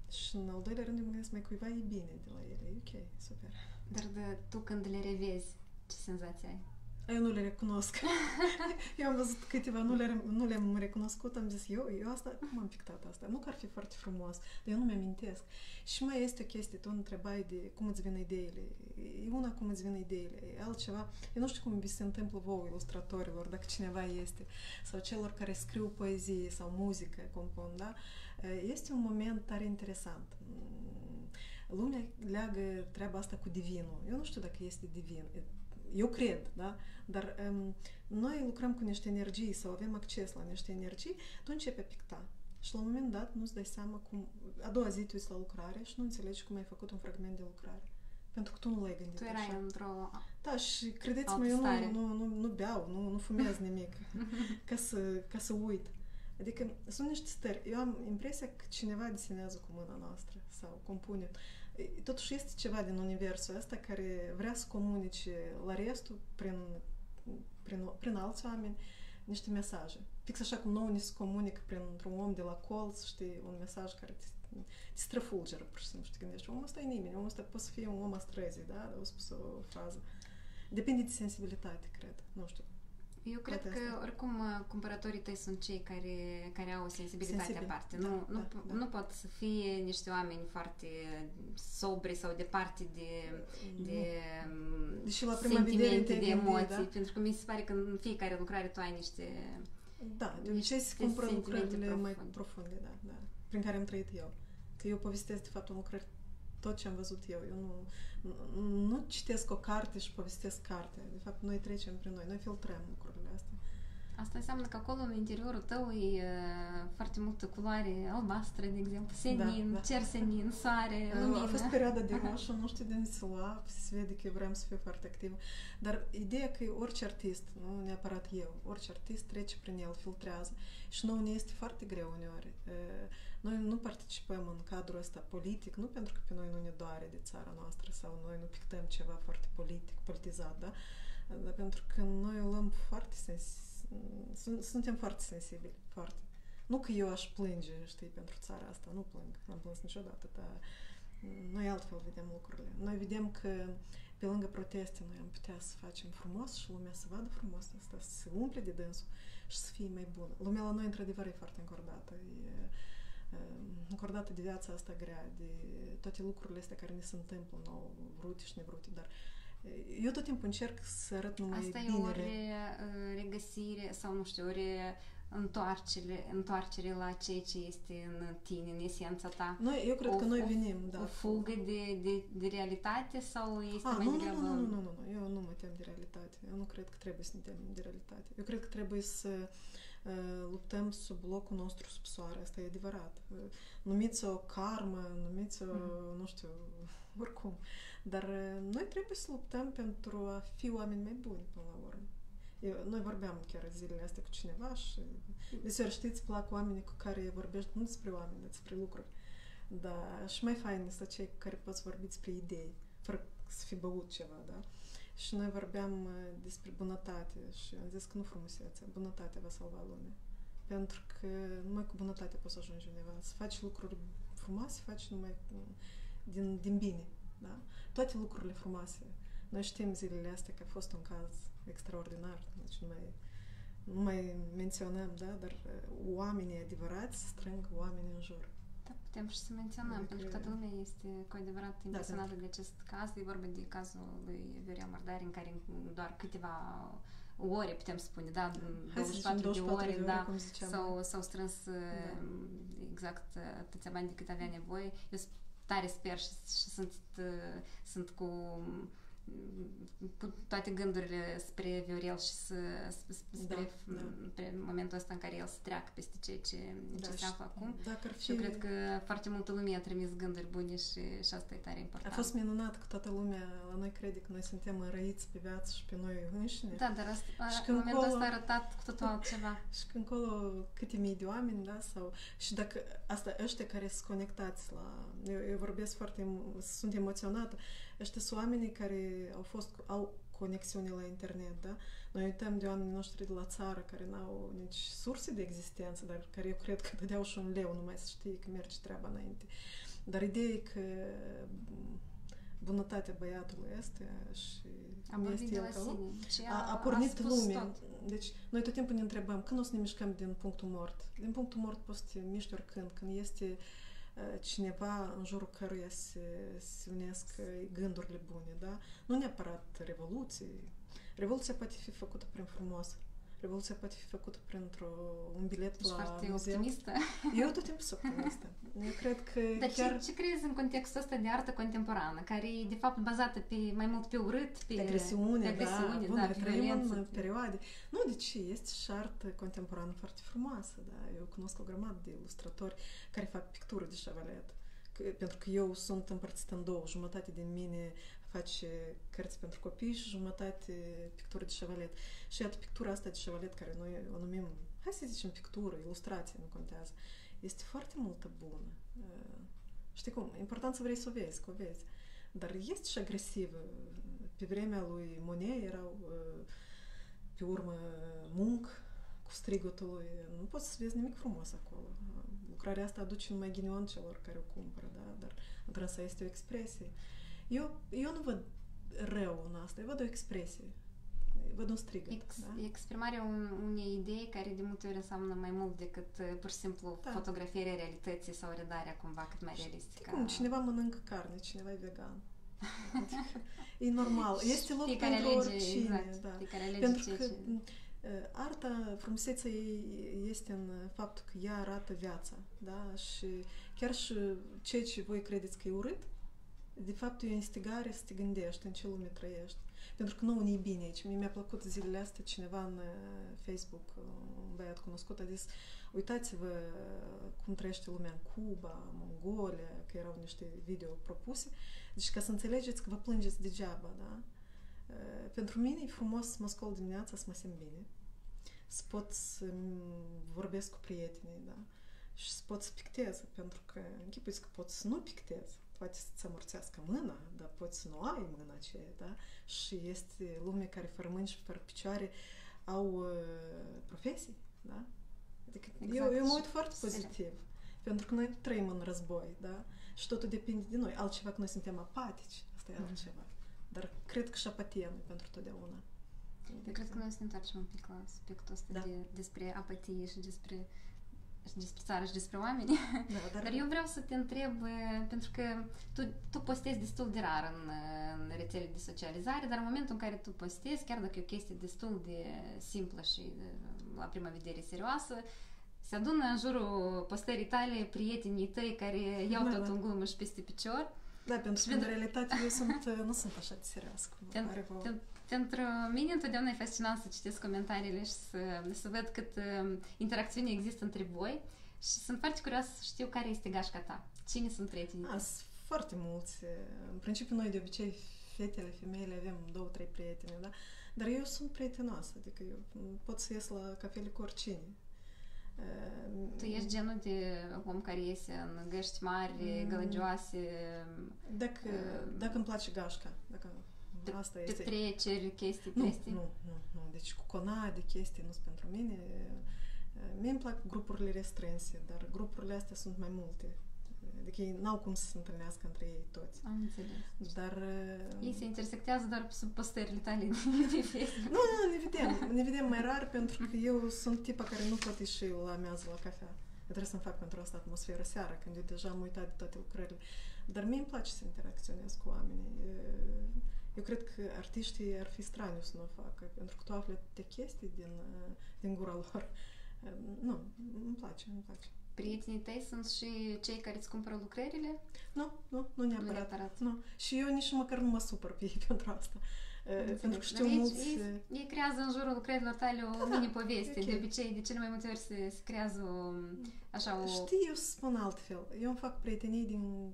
și în al doilea rând mă gândesc, mai cuiva e bine de la ele, e ok, super. Dar de, tu când le revezi, ce senzație ai? Eu nu le recunosc. eu am văzut câteva, nu, le, nu le-am recunoscut, am zis, eu, eu asta, cum am pictat asta? Nu că ar fi foarte frumos, dar eu nu mi-amintesc. Și mai este o chestie, tu întrebai de cum îți vin ideile. E una cum îți vin ideile, e altceva. Eu nu știu cum vi se întâmplă vouă, ilustratorilor, dacă cineva este, sau celor care scriu poezie sau muzică, compun, da? Este un moment tare interesant. Lumea leagă treaba asta cu divinul. Eu nu știu dacă este divin eu cred, da? Dar um, noi lucrăm cu niște energii sau avem acces la niște energii, tu începi a picta. Și la un moment dat nu-ți dai seama cum... A doua zi tu ești la lucrare și nu înțelegi cum ai făcut un fragment de lucrare. Pentru că tu nu l-ai gândit Tu erai așa. într-o Da, și credeți-mă, eu nu, nu, nu, nu beau, nu, nu fumez nimic (laughs) ca să, ca să uit. Adică sunt niște stări. Eu am impresia că cineva desenează cu mâna noastră sau compune. Totuși este ceva din universul ăsta care vrea să comunice la restul prin, prin, prin alți oameni niște mesaje. Fix așa cum nouă ni se comunică printr-un om de la colț, știi, un mesaj care te străfulgeră, pur și simplu, și te gândești, omul ăsta e nimeni, omul ăsta poate să fie un om a străzii, da? O spus o frază. Depinde de sensibilitate, cred. Nu știu. Eu cred Poate că asta. oricum cumpărătorii tăi sunt cei care, care au o sensibilitate Sensibil. aparte. Da, nu, nu, da, da. nu pot să fie niște oameni foarte sobri sau departe de, de Nu. Deși la prima vedere sentimente, te-ai de gândi, emoții. da? Pentru că mi se pare că în fiecare lucrare tu ai niște... Da, de obicei se Niște cumpără sentimente lucrările mai profunde. profunde, da, da, prin care am trăit eu. Că eu povestesc, de fapt, în lucrări tot ce am văzut eu. Eu nu, nu, nu citesc o carte și povestesc carte. De fapt, noi trecem prin noi, noi filtrăm lucrurile astea. Asta înseamnă că acolo în interiorul tău e uh, foarte multă culoare albastră, de exemplu, senin, Da, da. cer senin, soare, (laughs) lumină. A fost perioada de (laughs) roșu, nu știu de unde se lua, se vede că eu vreau să fiu foarte activă. Dar ideea că orice artist, nu neapărat eu, orice artist trece prin el, filtrează și nouă ne este foarte greu uneori. E, Noi nu participăm în cadrul ăsta politic, nu pentru că pe noi nu ne doare de țara noastră sau noi nu pictăm ceva foarte politic, politizat, da? Dar pentru că noi o luăm foarte sens- sunt- suntem foarte sensibili, foarte. Nu că eu aș plânge, știi, pentru țara asta, nu plâng, n-am plâns niciodată, dar noi altfel vedem lucrurile. Noi vedem că pe lângă proteste noi am putea să facem frumos și lumea să vadă frumos asta, să se umple de dânsul și să fie mai bună. Lumea la noi, într-adevăr, e foarte încordată. E, e, încordată de viața asta grea, de toate lucrurile astea care ne se întâmplă nou, vrute și nevrute, dar e, eu tot timpul încerc să arăt numai Asta e binele. o re, uh, regăsire sau, nu știu, o re, întoarcere, întoarcere la ceea ce este în tine, în esența ta. Noi, eu cred o, că noi o, venim, da. O fugă de, de, de realitate sau este Ah, mai nu, nu, degrabă... nu, nu, nu, nu, nu, eu nu mă tem de realitate. Eu nu cred că trebuie să ne temem de realitate. Eu cred că trebuie să uh, luptăm sub locul nostru sub soare. Asta e adevărat. Uh, numiți-o karmă, numiți-o, Mhm. nu știu, oricum. Dar uh, noi trebuie să luptăm pentru a fi oameni mai buni până la urmă. Eu, noi vorbeam chiar zilele astea cu cineva și deseori știți, plac oamenii cu care vorbești nu despre oameni, dar despre lucruri. Da, și mai fain este cei cu care poți vorbi despre idei, fără să fi băut ceva, da? Și noi vorbeam uh, despre bunătate și am zis că nu frumusețea, bunătatea va salva lumea. Pentru că numai cu bunătate poți să ajungi undeva. Să faci lucruri frumoase, faci numai cu- din, din bine, da? Toate lucrurile frumoase. Noi știm zilele astea că a fost un caz extraordinar, deci nu mai, nu mai menționăm, da? Dar uh, oamenii adevărați strâng oamenii în jur. Da, putem și să menționăm, Adică- pentru că toată lumea este cu adevărat impresionată de acest caz. E vorba de cazul lui Viorel Mardari, în care în doar câteva ore, putem spune, da, Hai să zicem 24 de 24 ore, de ore, da, cum ziceam. s-au, s-au strâns uh, exact uh, atâția bani de cât avea nevoie. Eu s- tare sper și, și sunt, uh, sunt cu cu toate gândurile spre Viorel și să, spre, Da, da. spre momentul ăsta în care el să treacă peste ceea ce, ce se și află acum. Dacă ar Și fi, eu cred că foarte multă lume a trimis gânduri bune și, și asta e tare a important. fost minunat că toată lumea la noi crede că noi suntem înrăiți pe viață și pe noi înșine. Da, dar asta, Și în când momentul colo- ăsta a arătat cu totul altceva. (laughs) Și când încolo câte mii de oameni, da, sau... Și dacă asta, ăștia care sunt conectați la... Eu, eu vorbesc foarte... emo- Sunt emoționată. Ăștia sunt oamenii care au fost... Au conexiune la internet, da? Noi uităm de oamenii noștri de la țară care n-au nici surse de existență, dar care eu cred că (laughs) dădeau și un leu numai să știe că merge treaba înainte. Dar ideea e că bunătatea băiatului este și A cum vorbit este de el la ca om, sine. Și a, a pornit spus lumea. tot. Deci, noi tot timpul ne întrebăm când o să ne mișcăm din punctul mort. Din punctul mort poți să te miști oricând, când este uh, cineva în jurul căruia se, se unesc uh, gândurile bune, da? Nu neapărat revoluții. Revoluția poate fi făcută prin frumos. Revoluția poate fi făcută printr-un bilet Ești la foarte muzeu. optimistă. Eu tot timpul sunt optimistă. Eu cred că Dar chiar ce, ce crezi în contextul ăsta de artă contemporană, care e de fapt bazată pe mai mult pe urât, pe, pe agresiune, pe agresiune, da, bun, da, noi pe trăim violență. în perioade. Nu, de ce? Este și artă contemporană foarte frumoasă, da. Eu cunosc o grămadă de ilustratori care fac pictură de șavalet. Că, pentru că eu sunt împărțită în două. Jumătate din mine face cărți pentru copii și jumătate pictură de șavalet. Și iată, pictura asta de șavalet, care noi o numim, hai să zicem pictură, ilustrație, nu contează, este foarte multă bună. Uh, Știi cum? E important să vrei să o vezi, că o vezi. Dar este și agresivă. Pe vremea lui Monet erau uh, pe urmă Munch cu strigătul lui. Nu poți să vezi nimic frumos acolo. Lucrarea asta aduce numai ghinion celor care o cumpără, da? Dar într este o expresie. Eu, eu nu văd rău în asta, eu văd o expresie. Văd un strigăt. Ex, da? Exprimarea un, unei idei care de multe ori înseamnă mai mult decât uh, pur și simplu da. fotografierea realității sau redarea cumva cât mai realistică. Cum? Cineva mănâncă carne, cineva e vegan. e normal. (laughs) Este loc Fiecare pentru alege, oricine. Exact. Da. Pentru că ce... arta, frumusețea ei este în faptul că ea arată viața. Da? Și chiar și ceea ce voi credeți că e urât, de fapt e o instigare să te gândești în ce lume trăiești. Pentru că nu e bine aici. Mie mi-a plăcut zilele astea cineva în Facebook, un băiat cunoscut, a zis uitați-vă cum trăiește lumea în Cuba, Mongolia, că erau niște video propuse. Deci ca să înțelegeți că vă plângeți degeaba, da? Pentru mine e frumos să mă scol dimineața, să mă simt bine, să pot să vorbesc cu prietenii, da? Și să pot să pictez, pentru că închipuiți că pot să nu pictez poate să-ți amorțească mâna, dar poți să nu ai mâna aceea, da? Și este lume care fără mâini și fără picioare au uh, profesii, da? Adică exact. eu, eu mă uit foarte pozitiv. Pentru că noi trăim în război, da? Și totul depinde de noi. Altceva că noi suntem apatici, asta e mm. altceva. Dar cred că și apatia nu pentru totdeauna. Eu cred că noi să ne întoarcem un pic la subiectul ăsta da. de, despre apatie și despre despre țară și despre oameni. Da, dar... dar eu vreau să te întreb, pentru că tu, tu postezi destul de rar în, în rețele de socializare, dar în momentul în care tu postezi, chiar dacă e o chestie destul de simplă și la prima vedere serioasă, se adună în jurul postării tale prietenii tăi care iau da, tot da. în glumă și peste picior. Da, pentru că în realitate eu sunt, nu sunt așa de serios. Pentru mine întotdeauna e fascinant să citesc comentariile și să, să văd cât uh, interacțiune există între voi și sunt foarte curioasă să știu care este gașca ta. Cine sunt prietenii? Sunt foarte mulți. În principiu, noi de obicei, fetele, femeile, avem două, trei prieteni, da? Dar eu sunt prietenoasă, adică eu pot să ies la cafele cu oricine. Tu ești genul de om care iese în găști mari, mm. gălăgioase? Dacă, uh, dacă îmi place gașca, dacă Asta este. Petreceri, chestii, nu, chestii? Nu, nu, nu. Deci cu conade, chestii nu sunt pentru mine. Mie îmi plac grupurile restrânse, dar grupurile astea sunt mai multe. Adică ei n-au cum să se întâlnească între ei toți. Am înțeles. Dar... Ei se intersectează doar sub postările tale (laughs) de Facebook. Nu, nu, ne vedem. Ne vedem mai rar pentru că eu sunt tipa care nu pot ieși la amiază la cafea. Eu trebuie să-mi fac pentru asta atmosferă seara, când eu deja am uitat de toate lucrările. Dar mie îmi place să interacționez cu oamenii. Eu cred că artiștii ar fi straniu să nu o facă, pentru că tu afli de chestii din, din gura lor. (laughs) Nu, îmi place, îmi place. Prietenii tăi sunt și cei care îți cumpără lucrările? Nu, nu, nu neapărat. Nu, neapărat. nu. Și eu nici măcar nu mă supăr pe ei (laughs) pentru asta. Înțeleg. Pentru că știu ei, mulți... Ei, ei creează în jurul lucrărilor tale o da, mini-poveste. Okay. De obicei, de cele mai multe ori se, se creează o, așa o... Știi, eu spun altfel. Eu îmi fac prietenii din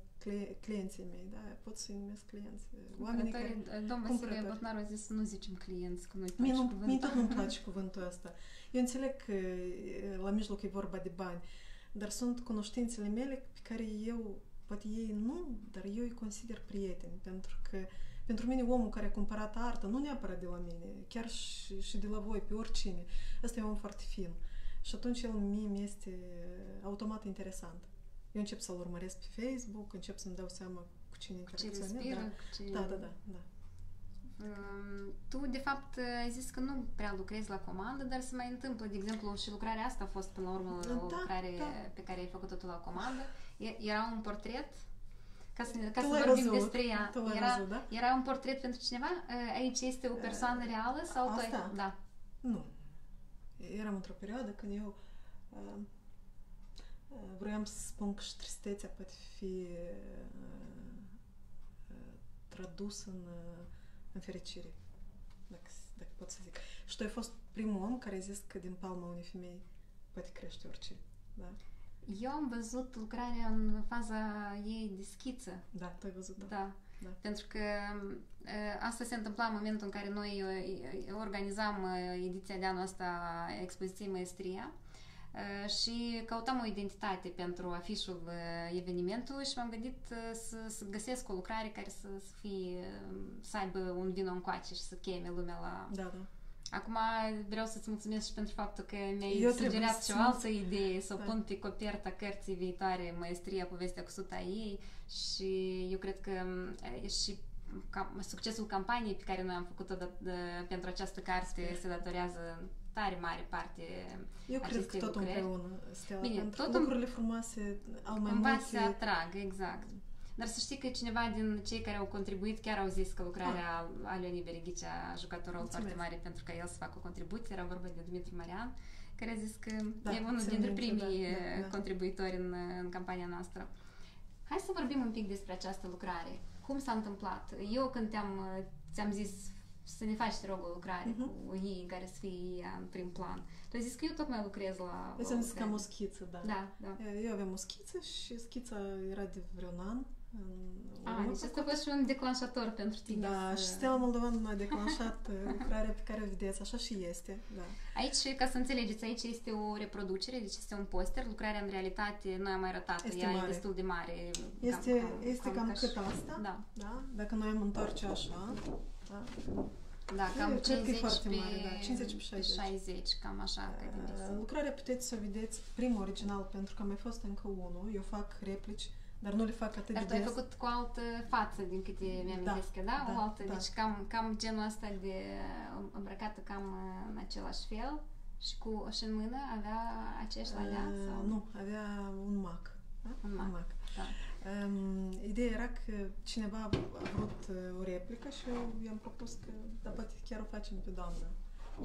clienții mei, da, pot să-i numesc clienți. Oamenii care Domn Vasile Botnaru a zis să nu zicem clienți, că nu-i mie, nu, mie tot nu-mi place cuvântul ăsta. Eu înțeleg că la mijloc e vorba de bani, dar sunt cunoștințele mele pe care eu, poate ei nu, dar eu îi consider prieteni, pentru că pentru mine omul care a cumpărat artă, nu neapărat de la mine, chiar și, și de la voi, pe oricine, ăsta e un om foarte fin. Și atunci el mie mi este automat interesant. Eu încep să-l urmăresc pe Facebook, încep să-mi dau seama cu cine interacționez. Da. Ce... da, da, da, da. Um, tu, de fapt, ai zis că nu prea lucrezi la comandă, dar se mai întâmplă, de exemplu, și lucrarea asta a fost, până la urmă, da, o lucrare da. pe care ai făcut-o tu la comandă. Era un portret ca să, ca să vorbim văzut. despre ea. Era, văzut, da? era un portret pentru cineva? Aici este o persoană reală sau Asta? tu ai... Da. Nu. Eram într-o perioadă când eu uh, Vroiam să spun că și tristețea poate fi tradus în, în fericire, dacă, dacă pot să zic. Și tu ai fost primul om care a zis că din palma unei femei poate crește orice. Da? Eu am văzut lucrarea în faza ei de schiță. Da, tu ai văzut, da. Da. da. Pentru că asta se întâmpla în momentul în care noi organizam ediția de anul ăsta a expoziției Maestria și căutam o identitate pentru afișul evenimentului și m-am gândit să, să găsesc o lucrare care să, să fie, să aibă un vino încoace și să cheme lumea la, da, da. Acum vreau să-ți mulțumesc și pentru faptul că mi-ai Eu trebuie sugerat să și o altă idee, să o Da. pun pe coperta cărții viitoare, Maestria, povestea cu suta ei și eu cred că m, și cam, succesul campaniei pe care noi am făcut-o de, de, pentru această carte Sper. se datorează tare mare parte Eu cred că acestei tot lucrări. împreună, Stella, Bine, pentru tot că în- lucrurile frumoase au mai Cumva multe... se atrag, exact. Dar să știi că cineva din cei care au contribuit chiar au zis că lucrarea Alenei Bereghicea a jucat un rol Mulțumesc. foarte mare pentru ca el să facă o contribuție. Era vorba de Dumitru Marian, care a zis că Da, e unul țin dintre minte, primii da, da, da. contribuitori în, în campania noastră. Hai să vorbim un pic despre această lucrare. Cum s-a întâmplat? Eu când te-am, ți-am zis să ne faci, te rog, o lucrare Mhm. cu ei în care să fie ea în prim plan. Tu ai zis că eu tocmai lucrez la... Eu o ți-am zis că am o lucrare. schiță, da. Da, da. Eu aveam o schiță și schița era de vreun an. în A, urmă. deci asta a fost și un declanșator pentru tine. Da, să- și Stella Moldovan a declanșat uh, (laughs) lucrarea pe care o vedeți, așa și este, da. Aici, ca să înțelegeți, aici este o reproducere, deci este un poster. Lucrarea, în realitate, noi am mai arătat Este ea e mare. destul de mare. Este cam, este cam, ca și- cât asta, Da, da? Dacă noi am întoarce așa, da? da, cam Eu cred că e 50 foarte pe, mare, da, 50 pe 60. 60, cam așa, cred că Uh, este. Lucrarea puteți să o vedeți primul original, pentru că a mai fost încă unul. Eu fac replici, dar nu le fac atât Dar de tu ai des. făcut cu altă față, din câte mi-am Da, zis că, da? da, O altă, da. deci cam, cam genul ăsta de uh, îmbrăcată cam uh, în același fel și cu și în mână avea aceeași lalea? Uh, Sau? Nu, avea un mac. Da? Un mac. Da. Um, ideea era că cineva a vrut uh, o replică și eu i-am propus că, da, poate chiar o facem pe doamnă.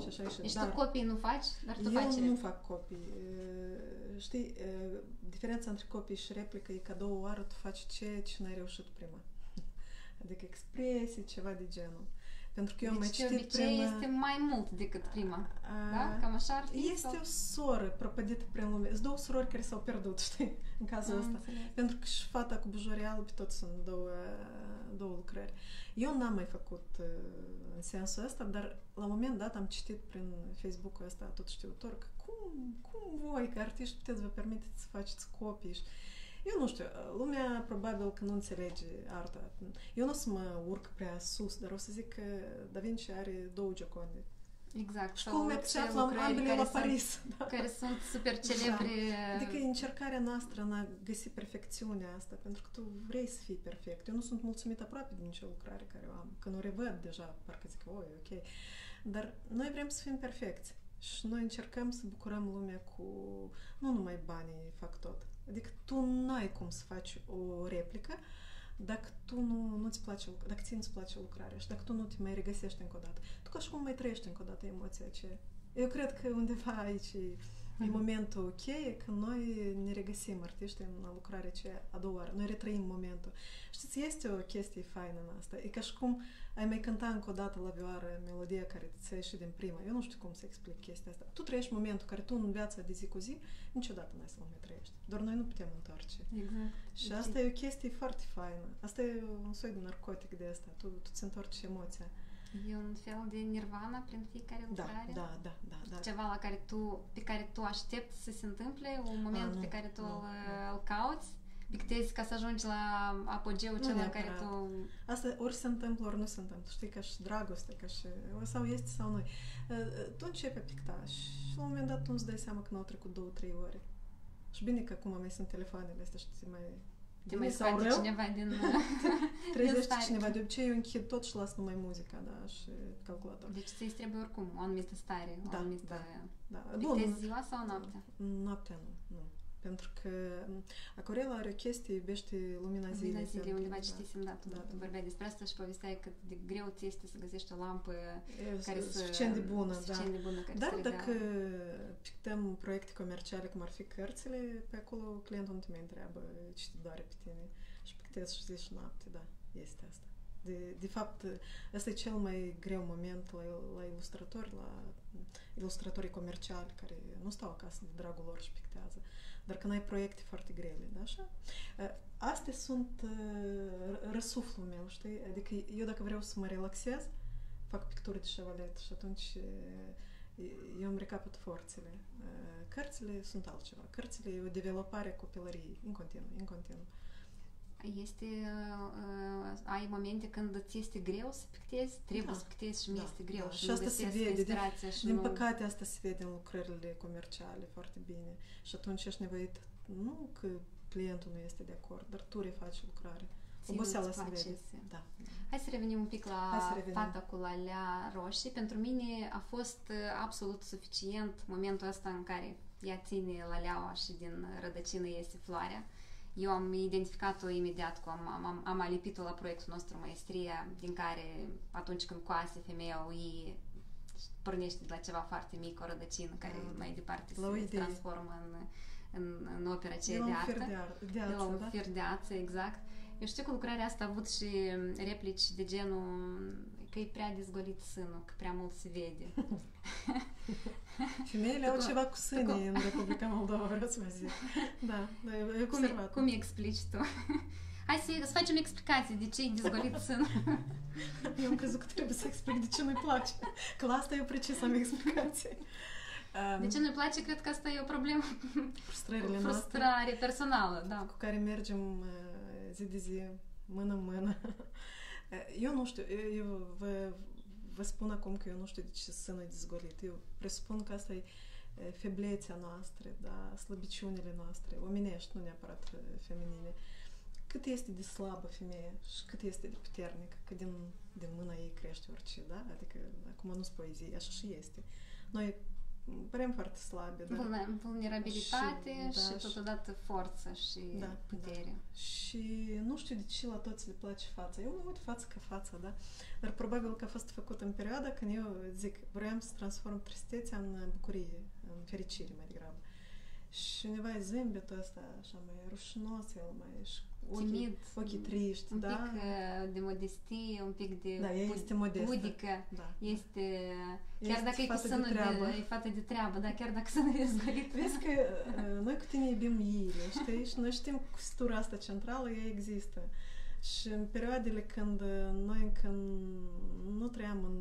Și așa și Deci dar tu copii nu faci, dar tu eu faci nu fac copii. Uh, Știi, uh, diferența între copii și replică e că a doua oară tu faci ce, ce n-ai reușit prima. (laughs) Adică expresii, ceva de genul. Pentru că eu am mai deci de citit obicei prin... este mai mult decât prima. uh, Da? Cam așa ar fi? Este sau? o soră prăpădită prin lume. Sunt două surori care s-au pierdut, (laughs) știi, în cazul Am ăsta. înțeles. Pentru că și fata cu bujori albi tot sunt două, două lucrări. Eu n-am mai făcut uh, în sensul ăsta, dar la un moment dat am citit prin Facebook-ul ăsta tot știutor că cum, cum voi, ca artiști, puteți vă permiteți să faceți copii și eu nu știu, lumea probabil că nu înțelege arta. Eu nu o să mă urc prea sus, dar o să zic că Da Vinci are două Gioconde. Exact. Și sau cum orice se află lucrări ambele care la sunt- Paris. Da. Care sunt super celebre. Adică e încercarea noastră în a găsi perfecțiunea asta, pentru că tu vrei să fii perfect. Eu nu sunt mulțumită aproape de nicio lucrare care o am. Când o revăd deja, parcă zic, oi, ok. Dar noi vrem să fim perfecți. Și noi încercăm să bucurăm lumea cu... Nu numai banii fac tot. Adică tu n-ai cum să faci o replică dacă tu nu, nu-ți place, luc- dacă ție nu-ți place lucrarea și dacă tu nu te mai regăsești încă o dată. Tu ca și cum mai trăiești încă o dată emoția aceea. Eu cred că undeva aici e E momentul cheie când noi ne regăsim artiștii în lucrarea aceea a doua oară. Noi retrăim momentul. Știți, este o chestie faină în asta. E ca și cum ai mai cânta încă o dată la vioară melodia care ți-a ieșit din prima. Eu nu știu cum să explic chestia asta. Tu trăiești momentul care tu în viața de zi cu zi niciodată n-ai să-l mai trăiești. Doar noi nu putem întoarce. Exact. Și asta e o chestie foarte faină. Asta e un soi de narcotic de asta. Tu, tu ți întorci emoția. E un fel de nirvana prin fiecare Da, lucrare. da, da, da, da. Ceva la care tu, pe care tu aștepți să se întâmple, un moment nu, pe care tu nu, îl, nu. îl cauți, pictezi ca să ajungi la apogeu Nu cel în care neapărat. tu... Asta ori se întâmplă, ori nu se întâmplă. Știi, ca și dragoste, ca și... Sau este sau nu. Tu începi a picta și la un moment dat tu îți dai seama că nu au trecut două, trei ore. Și bine că acum mai sunt telefoanele astea și ți mai... Te bine mai sau scoate rău, cineva din... trezește stare. cineva. De obicei eu închid tot și las numai muzica, da, și calculator. Deci ți-i trebuie oricum o anumită stare, o Da, anumită... da. Da. Pictezi Bun, ziua sau noaptea? noaptea nu, nu. Pentru că m, acuarela are o chestie, iubește lumina zilei. Lumina zilei, pentru- undeva da. citisem, da, tu, Da, tu da. vorbeai despre asta și povesteai cât de greu ți este să găsești o lampă E care să... suficient de bună, da. suficient de bună, care Dar să dacă redea- pictăm proiecte comerciale, cum ar fi cărțile, pe acolo clientul nu te mai întreabă ce te doare pe tine. Și pictezi și zici noapte, da, este asta. De, de fapt, ăsta e cel mai greu moment la, la ilustratori, la ilustratorii comerciali care nu stau acasă de dragul lor și pictează. Dar când ai proiecte foarte grele, da, așa? Astea sunt uh, răsuflul meu, știi? Adică eu dacă vreau să mă relaxez, fac picturi de șevalet și atunci uh, eu îmi recapăt forțele. Uh, Cărțile sunt altceva. Cărțile e o developare a copilăriei, în continuu, în continuu. Este, uh, ai momente când îți este greu să pictezi, trebuie Da. să pictezi și mi Da, este greu da. și, Și nu asta se găsesc vede, din- inspirația și Din nu... păcate, asta se vede în lucrările comerciale foarte bine. Și atunci ești nevoit, nu că clientul nu este de acord, dar tu refaci lucrare. ție Oboseala nu-ți se place vede. să- Da. Hai să revenim un pic Hai la să revenim. fata cu lalea roșii. Pentru mine a fost uh, absolut suficient momentul ăsta în care ea ține laleaua și din rădăcină iese floarea. Eu am identificat-o imediat cu am, am, am alipit-o la proiectul nostru Maestria, din care atunci când coase femeia o ie, pornește de la ceva foarte mic, o rădăcină, care Ah, mai departe la o se idee. transformă în, în, în opera De aceea la de un artă fir de, ar- de de la ață, un da? fir de ață, exact. Eu știu că lucrarea asta a avut și replici de genul că e prea dezgolit sânul, că prea mult se vede. (laughs) Femeile au Taco- ceva cu sânii taco- în Republica Moldova, vreau să vă zic. (laughs) Da, da, e Cum, observat. cum explici tu? (laughs) Hai să, să facem explicație de ce e dezgolit sânul. Eu am crezut că trebuie să explic de ce nu-i place. Că la asta eu precis am explicație. Um, De ce nu-i place? Cred că asta e o problemă. frustrările noastre Frustrare personală, da. cu care mergem uh, zi de zi, mână în mână. Uh, Eu nu știu, eu, eu vă, vă spun acum că eu nu știu de ce sânul e dezgolit. Eu presupun că asta e uh, feblețea noastră, da, slăbiciunile noastre, omenești, nu neapărat uh, feminine. Cât este de slabă femeie și cât este de puternică, că din, din mâna ei crește orice, da? Adică, acum nu-s poezie, așa și este. Noi părem foarte slabe, da? Vulne- Vulnerabilitate Și- și, da, și- totodată forță și Da, putere. Și nu știu de ce la toți le place fața. Eu mă uit față ca față, da? Dar probabil că a fost făcut în perioada când eu zic, vreau să transform tristețea în bucurie, în fericire mai degrabă. Și undeva e zâmbetul ăsta așa mai rușinos, el mai și ochii, Timid, ochii triști, un da? pic uh, de modestie, un pic de Da, ea pud- este modestă. pudică. Da. Este, chiar Este dacă e cu fată de sânul de, treabă. e fată de treabă, da, chiar dacă (laughs) sânul e zgolit. Vezi că uh, noi cu tine iubim iile, știi? Și noi știm că custura asta centrală, ea există. Și în perioadele când uh, noi încă nu trăiam în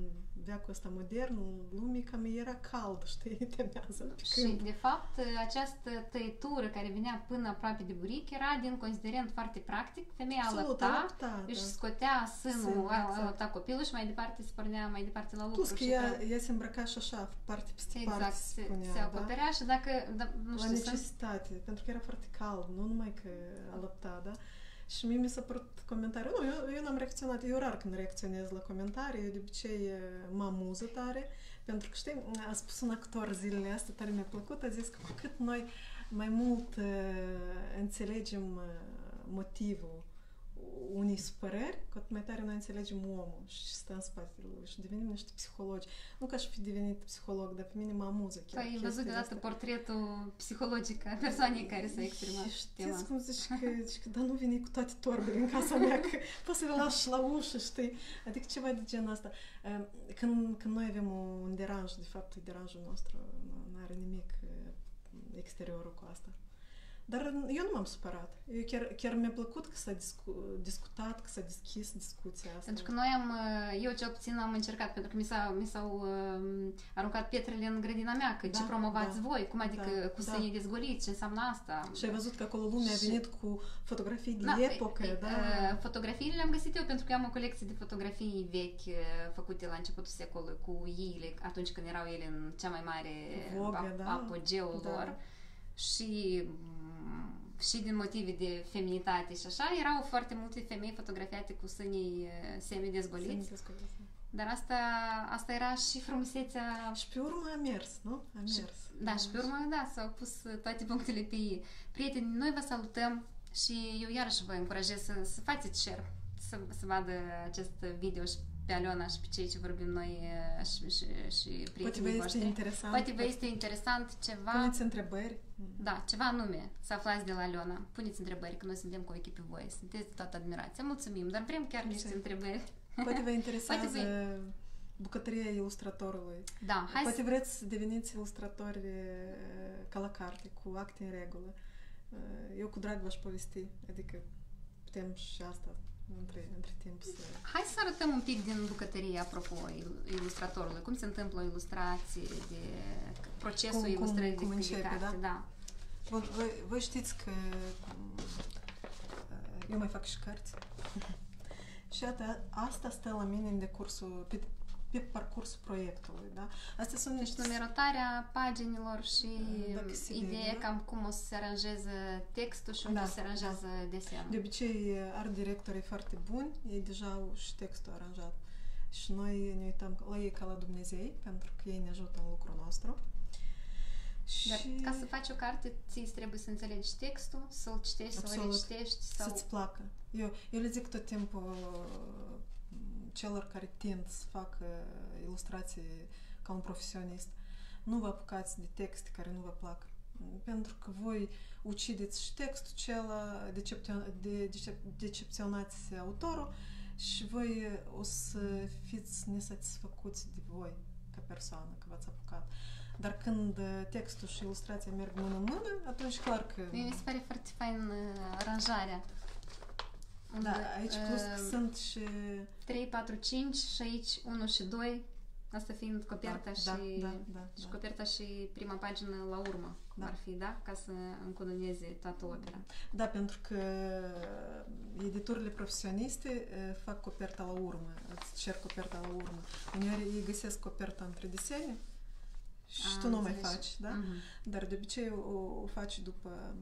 veacul ăsta modern, în lumii, cam era cald, (laughs) știi? Temează. pe Și, câmp. de fapt, această tăietură care venea până aproape de buric era din considerent foarte practic. Femeia Absolut, alăpta, alăpta, își da. scotea sânul, Sânul, al- exact. alăpta copilul și mai departe se pornea mai departe la lucru. Plus că și ea, că- ea se îmbrăca și așa, parte peste Exact, parte, se, spunea, se da? acoperea și dacă, da, nu La știu, sunt necesitate, pentru că era foarte cald, nu numai că alăpta, da? Și mie mi s-a părut comentariu, nu, eu, eu n-am reacționat, eu rar când reacționez la comentarii, eu de obicei eh, mă amuză tare, pentru că, știi, a spus un actor zilele astea, tare mi-a plăcut, a zis că cu cât noi mai mult uh, înțelegem uh, motivul unei supărări, cu atât mai tare noi înțelegem omul și ce stă în spatele lui și devenim niște psihologi. Nu că aș fi devenit psiholog, dar pe mine mă amuză Tu chiar ai chestiile văzut deodată astea. portretul psihologic al persoanei care s-a exprimat Și tema știți asta. cum (laughs) zici că, zici că, dar nu vine cu toate torbele în casa mea, că poți să le lași la ușă, știi? Adică ceva de genul ăsta. Ehm, Când, când noi avem un deranj, de fapt, deranjul nostru nu are nimic eh, exteriorul cu asta. Dar eu nu m-am supărat. Eu chiar, chiar mi-a plăcut că s-a discu- discutat, că s-a deschis discuția asta. Pentru că noi am, eu cel puțin am încercat, pentru că mi, s-a, mi s-au um, aruncat pietrele în grădina mea, că Da, ce promovați da, voi, cum adică da, cu da. sânii dezgoliți, ce înseamnă asta? Și ai văzut că acolo lumea a Și- venit cu fotografii de Da, epocă, e- da? e, Fotografiile le-am găsit eu pentru că am o colecție de fotografii vechi e, făcute la începutul secolului cu iile, atunci când erau ele în cea mai mare Vogă, ap- da. apogeul Da. lor și mm, și din motive de feminitate și așa, erau foarte multe femei fotografiate cu sânii e, semi-dezgoliți, Semi-descoliți. dar asta, asta era și frumusețea Și pe urmă a mers, nu? A mers. și, da, și pe urmă, da, s-au pus toate punctele pe ei. Prieteni, noi vă salutăm și eu iarăși vă încurajez să, să faceți share, să, să vadă acest video și pe Aliona și pe cei ce vorbim noi eh, și, și, și Poate vă prietenii este voștri. interesant. Poate vă este interesant ceva, Puneți întrebări. da, ceva anume să aflați de la Aliona. Puneți întrebări, că noi suntem cu ochii pe voi. Sunteți de toată admirația. Mulțumim, dar vrem chiar niște Mulțumim. întrebări. Poate vă (laughs) interesează Poate bucătăria ilustratorului. Da, hai Poate să... vreți să deveniți ilustratori eh, ca la carte, cu acte în regulă. Eh, Eu cu drag v-aș povesti, adică putem și asta între, între timp să... Hai să arătăm un pic din bucătărie, apropo, il- ilustratorului. Cum se întâmplă o ilustrație, de procesul Cum- cum- ilustrării cum de, de începe, carte, da? da. Bun, voi, voi știți că mm, eu mai fac și cărți. (laughs) și iată, asta stă la mine în decursul, pe, pe parcursul proiectului, da? Astea sunt Deci niște... numerotarea paginilor și Dacă se ideea vede, da? cam cum o să se aranjeze textul și unde Da, se aranjează desenul. De obicei, art directorii foarte buni, ei deja au și textul aranjat. Și noi ne uităm la ei ca la Dumnezei, pentru că ei ne ajută în lucrul nostru. Dar și ca să faci o carte, ți trebuie să înțelegi textul, să-l citești, să-l Absolut. recitești sau... să-ți placă. Eu, eu le zic tot timpul uh, celor care tind să facă ilustrații ca un profesionist, nu vă apucați de texte care nu vă plac. Pentru că voi ucideți și textul acela, decepțio- de, decep- decepționați autorul și voi o să fiți nesatisfăcuți de voi ca persoană, că v-ați apucat. Dar când uh, textul și ilustrația merg mână în mână, atunci clar că... Mie mi se pare foarte fain uh, aranjarea. Unde, Da, aici plus că uh, sunt și 3, 4, 5 și aici 1 și 2, asta fiind coperta da, și, da, da, da, și da. coperta și prima pagină la urmă, cum Da. ar fi, da? Ca să încununeze toată opera. Da, pentru că editurile profesioniste eh, fac coperta la urmă, îți cer coperta la urmă. Uneori ei găsesc coperta între desene și Am tu nu mai înțeles. faci, da? Mhm. Dar de obicei o, o faci după...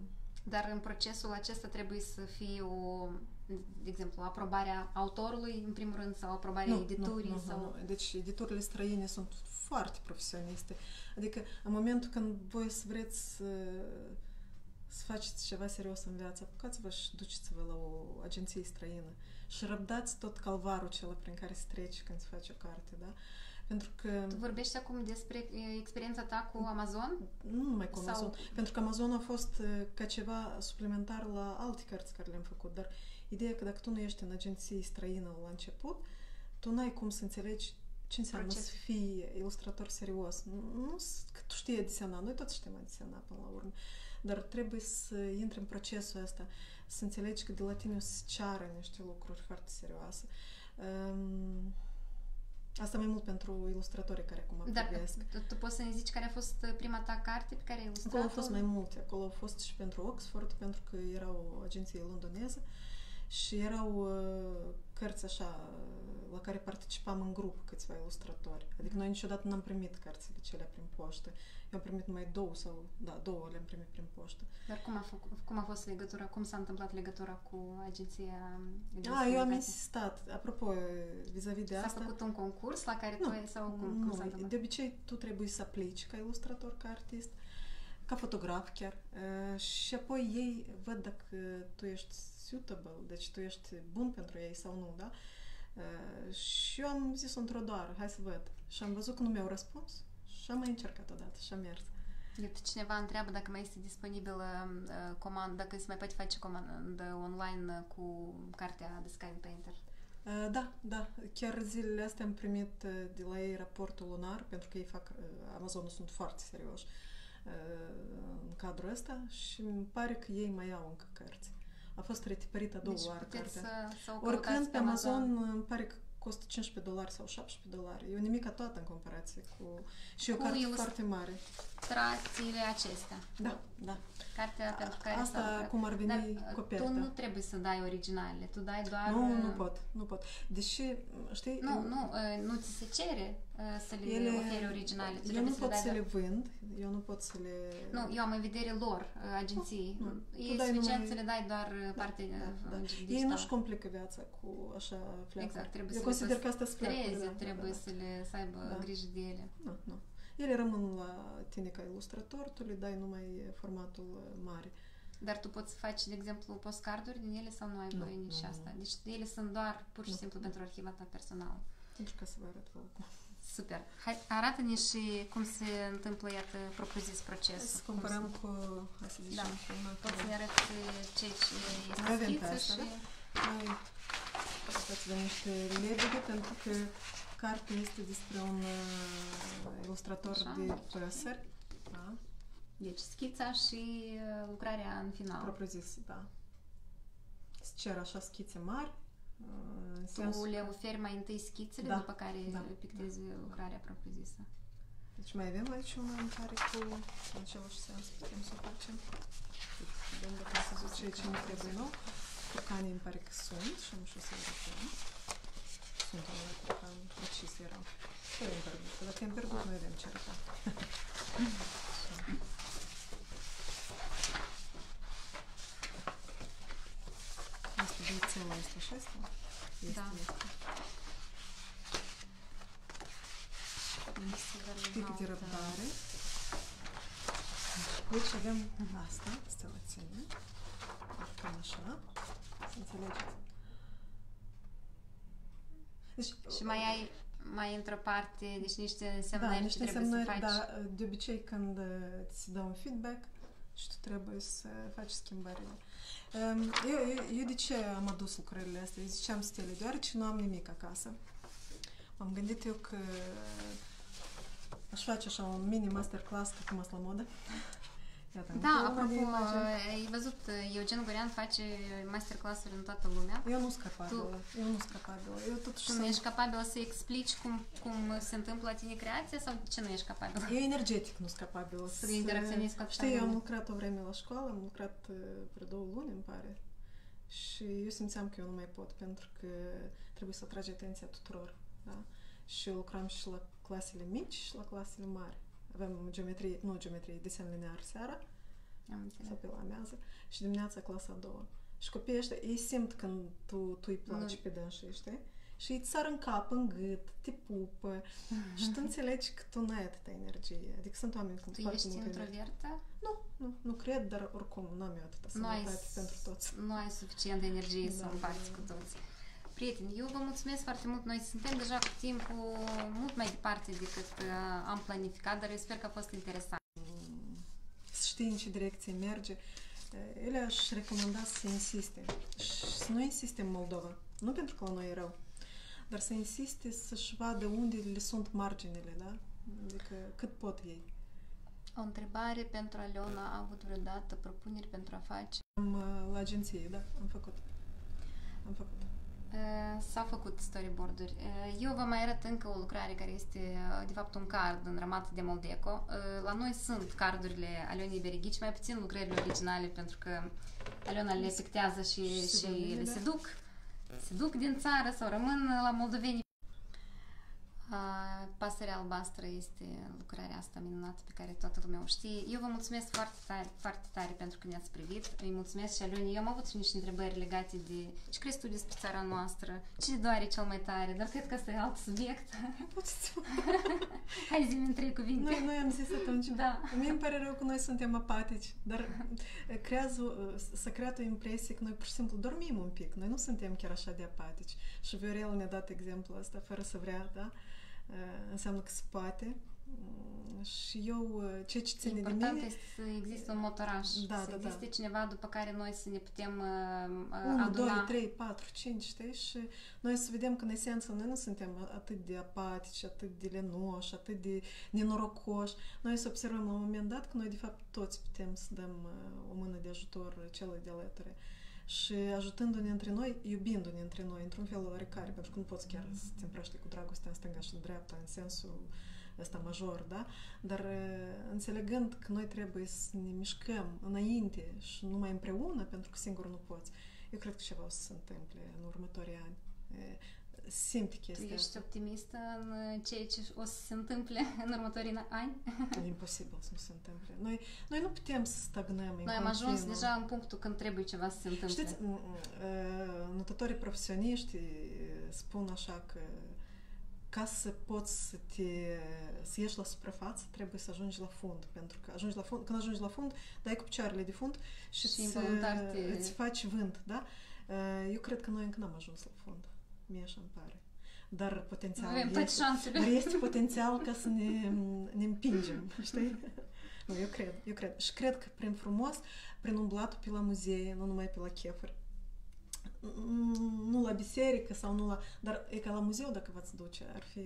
Dar în procesul acesta trebuie să fie o, de exemplu, aprobarea autorului, în primul rând, sau aprobarea editurii, nu, nu, sau... nu. Deci editurile străine sunt foarte profesioniste. Adică în momentul când voi să vreți să, să faceți ceva serios în viață, apucați-vă și duceți-vă la o agenție străină și răbdați tot calvarul acela prin care se trece când se face o carte, da? Pentru că Tu vorbești acum despre e, experiența ta cu Amazon? nu numai cu Sau- Amazon, pentru că Amazon a fost uh, ca ceva suplimentar la alte cărți care le-am făcut, dar ideea că dacă tu nu ești în agenție străină la început, tu n-ai cum să înțelegi ce înseamnă Proces. să fii ilustrator serios. Nu nu s- că tu știi a desena, noi toți știm a desena până la urmă, dar trebuie să intri în procesul ăsta, să înțelegi că de la tine o să ceară niște lucruri foarte serioase. Um, asta mai mult pentru ilustratorii care acum Dar privesc. tu, tu poți să ne zici care a fost uh, prima ta carte pe care ai ilustrat-o? Acolo au fost mai multe. Acolo au fost și pentru Oxford, pentru că era o agenție londoneză și erau uh, cărți așa la care participam în grup câțiva ilustratori. Adică noi niciodată n-am primit cărțile cele prin poștă. Eu am primit numai două sau, da, două le-am primit prin poștă. Dar cum a, făcut, cum a fost legătura, cum s-a întâmplat legătura cu agenția de Ah, eu am publicație? insistat. Apropo, vis-a-vis de S-a asta... făcut un concurs la care tu ai sau cum, cum nu, s-a întâmplat? de obicei tu trebuie să aplici ca ilustrator, ca artist, ca fotograf chiar uh, și apoi ei văd dacă tu ești suitable, deci tu ești bun pentru ei sau nu, da? Uh, și eu am zis într-o doar, hai să văd. Și am văzut că nu mi-au răspuns și am mai încercat odată și am mers. Iată, cineva întreabă dacă mai este disponibilă uh, comandă, dacă se mai poate face comandă online uh, cu cartea de Sky Painter. Uh, Da, da. Chiar zilele astea am primit uh, de la ei raportul lunar, pentru că ei fac, uh, Amazonul sunt foarte serioși uh, în cadrul ăsta și îmi pare că ei mai au încă cărți. A fost retipărită a doua deci oară puteți cartea. să, să o Oricând căutați pe Amazon îmi pare că costă 15 dolari sau 17 dolari. E o nimica toată în comparație cu... Și o Cu carte ilust- foarte mare. Ilustrațiile acestea. Da, da. Cartea pentru care Asta s-a lucrat. cum ar veni Dar uh, coperta. tu nu trebuie să dai originalele, tu dai doar... Nu, uh, nu pot, nu pot. Deși, știi... Nu, nu, uh, nu ți se cere uh, să le Ele, oferi originale. Tu eu trebuie nu să le pot dai să doar- le vând, eu nu pot să le... Nu, eu am în vedere lor, uh, agenții. Nu, nu. E Tu dai suficient numai- să le dai doar uh, partea da, da. uh, Ei digitală. nu-și complică viața cu așa fleacuri. Exact, trebuie Eu să le consider că asta sunt păstreze, fleacuri, da, trebuie da, da. să le să aibă Da. grijă de ele. Nu, nu. Ele rămân la tine ca ilustrator, tu le dai numai formatul uh, mare. Dar tu poți face, de exemplu, postcarduri din ele sau nu ai Nu, voie nici nu, nu. asta? Deci ele sunt doar pur și Nu. simplu pentru arhiva ta personală. Pentru ca să vă arăt vouă. Super. Hai, arată-ne și cum se întâmplă, iată, propriu-zis procesul. Să comparăm cu, hai să zicem, Da. cu un alt Poți să ne proiect. arăți ceea ce Noi avem este pe schiță asta, și... da? Noi să de niște lebede pentru că cartea este despre un uh, ilustrator Așa. de păsări. Da, Deci schița și uh, lucrarea în final. propriu zis, da. Îți cer așa schițe mari. Uh, În Tu sensul le că- oferi mai întâi schițele, Da, după care da, pictezi lucrarea propriu-zisă. Deci mai avem aici una în care cu în același sens putem să o facem. Deci, Vedem dacă să zice ce ne trebuie nou. africani îmi pare că sunt și am și o să arătăm. Sunt un african, precis erau. Tempergut. La Tempergut noi avem ce (laughs) arăta. Asta de țelul ăsta și asta? Este, Da. este. Știi cât e răbdare? Deci avem asta, stelațiune. Cam așa. Să înțelegeți. Deci, Și mai ai mai într-o parte, deci niște da, însemnări niște ce trebuie să însemnări, faci. da, de obicei când uh, ți se dă un feedback și tu trebuie să faci schimbările. Um, Eu, eu, eu de ce am adus lucrările astea? Eu ziceam stele, deoarece nu am nimic acasă. M-am gândit eu că aș face așa un mini masterclass cu cum la modă. Iată, Da, încă una apropo, din imagini. ai văzut, Eugen Gorean face masterclass-uri în toată lumea. Eu nu sunt capabilă. Eu nu sunt capabilă. Eu totuși Tu nu sunt... ești capabilă să explici cum, cum se întâmplă la tine creația sau de ce nu ești capabilă? Eu energetic nu sunt capabilă Să interacționezi cu Știi, eu am oamenii. lucrat o vreme la școală, am lucrat uh, vreo două luni, îmi pare. Și eu simțeam că eu nu mai pot, pentru că trebuie să atrage atenția tuturor. Da? Și eu lucram și la clasele mici și la clasele mari. Avem geometrie, nu geometrie, desen linear seara Am înțeles. sau pe la amiază și dimineața clasa a doua. Și copiii ăștia, ei simt când tu, tu îi placi Nu. pe dânsii, știi? Și îți sar în cap, în gât, te pupă (laughs) și tu înțelegi că tu nu ai atâta energie. Adică sunt oameni cu Tu foarte ești multă energie. introvertă? Nu, nu, nu cred, dar oricum nu am eu atâta Nu ai sănătate s- pentru toți. Nu ai suficient de energie să Da, împarți da, cu da. toți. Prieteni, eu vă mulțumesc foarte mult. Noi suntem deja cu timpul mult mai departe decât uh, am planificat, dar eu sper că a fost interesant. Să știi în ce direcție merge. Eh, Ele aș recomanda să insiste. Și să nu insiste în Moldova. Nu pentru că la noi e rău, dar să insiste să-și vadă unde le sunt marginile, da? Adică cât pot ei. O întrebare pentru Aliona. A avut vreodată propuneri pentru a face? Am uh, la agenție, da, am făcut. Am făcut. Uh, S-au făcut storyboard-uri. Uh, Eu vă mai arăt încă o lucrare care este, uh, de fapt, un card în ramat de Moldeco. Uh, La noi sunt cardurile Alionei Berighici, mai puțin lucrările originale, pentru că Aliona le pictează și, Și și domnule, le da. se duc. Se duc din țară sau rămân la moldoveni. Uh, Pasărea albastră este lucrarea asta minunată pe care toată lumea o știe. Eu vă mulțumesc foarte tare, foarte tare pentru că ne-ați privit. Îi mulțumesc și Alionei. Eu am avut și niște întrebări legate de ce crezi tu despre țara noastră, ce doare cel mai tare, dar cred că asta e alt subiect. Poți să (laughs) Hai zi în trei cuvinte. Noi, noi am zis atunci, Da. Mie îmi pare rău că noi suntem apatici, dar eh, creează, eh, s-a creat o impresie că noi pur și simplu dormim un pic. Noi nu suntem chiar așa de apatici. Și Viorel ne-a dat exemplul ăsta fără să vrea, da? Eh, Înseamnă că se poate. Mm, Și eu, eh, ceea ce ține de Important mine, este să existe un motoraș, Da, să da, da. existe cineva după care noi să ne putem uh, uh, 1, aduna. 2, 3, 4, 5, știi? Și noi să vedem că în esență noi nu suntem atât de apatici, atât de lenoși, atât de nenorocoși. Noi să observăm la un moment dat că noi de fapt toți putem să dăm uh, o mână de ajutor celui de alături. Și ajutându-ne între noi, iubindu-ne între noi, într-un fel oarecare, pentru că nu poți chiar să te împrăști cu dragostea în stânga și în dreapta, în sensul ăsta major, da? Dar uh, înțelegând că noi trebuie să ne mișcăm înainte și numai împreună, pentru că singur nu poți, eu cred că ceva o să se întâmple în următorii ani. E, Simt Tu chestia ești asta. optimistă în ceea ce o să se întâmple (laughs) în următorii ani? E imposibil să nu se întâmple. Noi, noi nu putem să stagnăm în Noi am ajuns continuu. deja în punctul când trebuie ceva să se întâmple. Știți, m- m- uh, notătorii profesioniști uh, spun așa că ca să poți să te să ieși la suprafață, trebuie să ajungi la fund. Pentru că ajungi la fund, când ajungi la fund, dai cu picioarele de fund și, Și îți, involuntar te- îți faci vânt, da? Uh, Eu cred că noi încă n-am ajuns la fund. Mie așa îmi pare. Dar potențial Avem toate este, șansele. dar este potențial ca să ne, ne împingem, știi? Nu, eu cred, eu cred. Și cred că prin frumos, prin umblatul pe la muzee, nu numai pe la chefuri, Mm, nu la biserică sau nu la... Dar e ca la muzeu dacă v-ați duce, ar fi,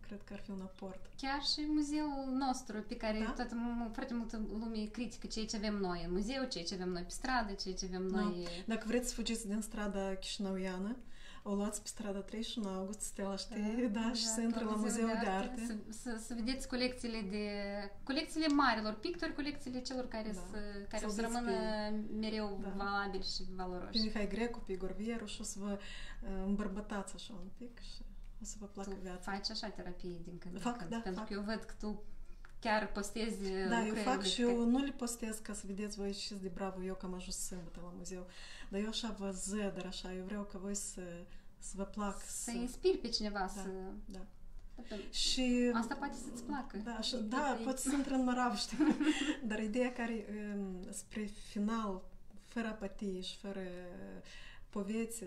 cred că ar fi un aport. Chiar și muzeul nostru, pe care Da? toată, mu- foarte multă lume critică ceea ce avem noi în muzeu, ceea ce avem noi pe stradă, ceea ce avem Da. noi... Dacă vreți să fugiți din strada chișinăuiană, o luați pe strada 31 august, Stella, știi? Da, da și se intră la Muzeul de, de Arte. Să, să, să vedeți colecțiile de... colecțiile marilor pictori, colecțiile celor care, da. să, care să o să rămână pe, mereu da. valabili și valoroși. Pe Mihai Grecu, pe Igor Vieru și o să vă uh, îmbărbătați așa un pic și o să vă placă tu viața. faci așa terapie din când fac, în când. Da, pentru fac. că eu văd că tu chiar postezi Da, eu fac și eu nu le postez ca să vedeți voi și de bravo eu că am ajuns sâmbătă la muzeu. Dar eu așa vă zădăr așa, eu vreau ca voi să, să vă plac. Să, să inspiri pe cineva da, să... Da. Și asta poate să-ți placă. Da, și, da poate să intră în mărav, știi? (laughs) Dar ideea care um, spre final, fără apatie și fără povețe,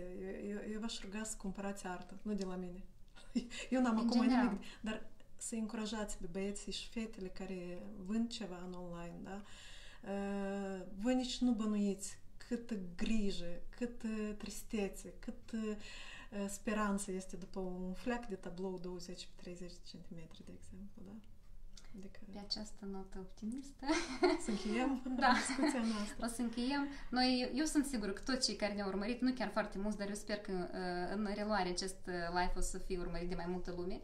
eu, eu v-aș ruga să cumpărați artă, nu de la mine. (laughs) Eu n-am În acum general. nimic, dar să încurajați pe băieții și fetele care vând ceva în online, da? Uh, voi nici nu bănuiți câtă grijă, câtă tristețe, câtă uh, speranță este după un fleac de tablou 20 pe 30 de centimetri, de exemplu, da? Adică... Pe această notă optimistă (laughs) să încheiem (laughs) da. (laughs) discuția noastră. O să încheiem. Noi, eu sunt sigură că toți cei care ne-au urmărit, nu chiar foarte mulți, dar eu sper că uh, în reluare acest live o să fie urmărit de mai multă lume.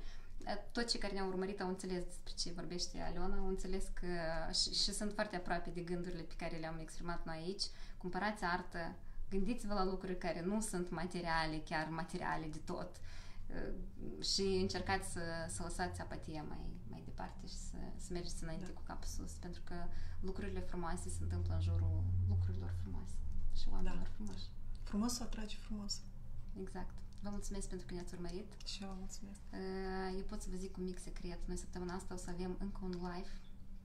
Toți cei care ne-au urmărit au înțeles despre ce vorbește Aliona, au înțeles că și, și sunt foarte aproape de gândurile pe care le-am exprimat noi aici. Cumpărați artă, gândiți-vă la lucruri care nu sunt materiale, chiar materiale de tot și încercați să, să lăsați apatia mai, mai departe și să, să mergeți înainte da. cu capul sus, pentru că lucrurile frumoase se întâmplă în jurul lucrurilor frumoase și oamenilor da. frumoși. Frumos atrage frumos. Exact. Vă mulțumesc pentru că ne-ați urmărit. Și eu vă mulțumesc. Eu pot să vă zic un mic secret. Noi săptămâna asta o să avem încă un live.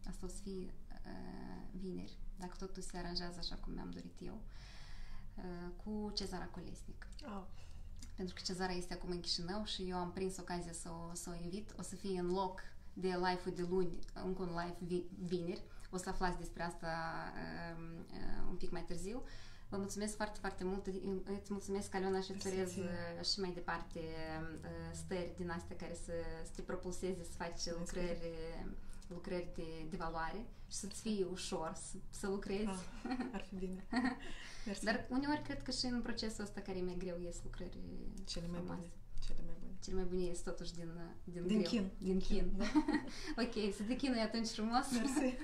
Asta o să fie uh, vineri, dacă totul se aranjează așa cum mi-am dorit eu, uh, cu Cezara Colesnic. Oh. Pentru că Cezara este acum în Chișinău și eu am prins ocazia să o, să o invit. O să fie în loc de live-ul de luni, încă un live vi, vineri. O să aflați despre asta uh, uh, un pic mai târziu. Vă mulțumesc foarte, foarte mult. Îți mulțumesc, Aliona, și îți urez și mai departe stări din astea care să, să te propulseze să faci lucrări, lucrări de, de valoare și să-ți fie ușor să, să lucrezi. Ah, ar fi bine. (laughs) Mersi. Dar uneori cred că și în procesul ăsta care e mai greu ies lucrări cele mai bune. Cele mai bune. Cele mai bune ies totuși din, din, din greu. Chin. Din chin. Da. (laughs) ok, să te chinui atunci frumos. Mersi. (laughs)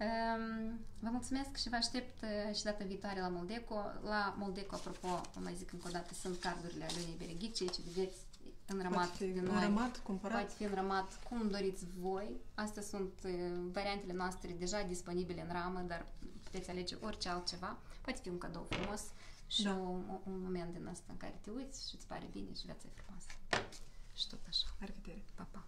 Um, vă mulțumesc și vă aștept și data viitoare la Moldeco. La Moldeco, apropo, o mai zic încă o dată, sunt cardurile Alenei Bereghice, ce vedeți înrămat din noi. Înrămat, cumpărat. Poate fi înrămat cum doriți voi. Astea sunt uh, variantele noastre deja disponibile în ramă, dar puteți alege orice altceva. Poate fi un cadou frumos și da. un, un moment din asta în care te uiți și îți pare bine și viața e frumoasă. Și tot așa. La revedere! Pa, pa!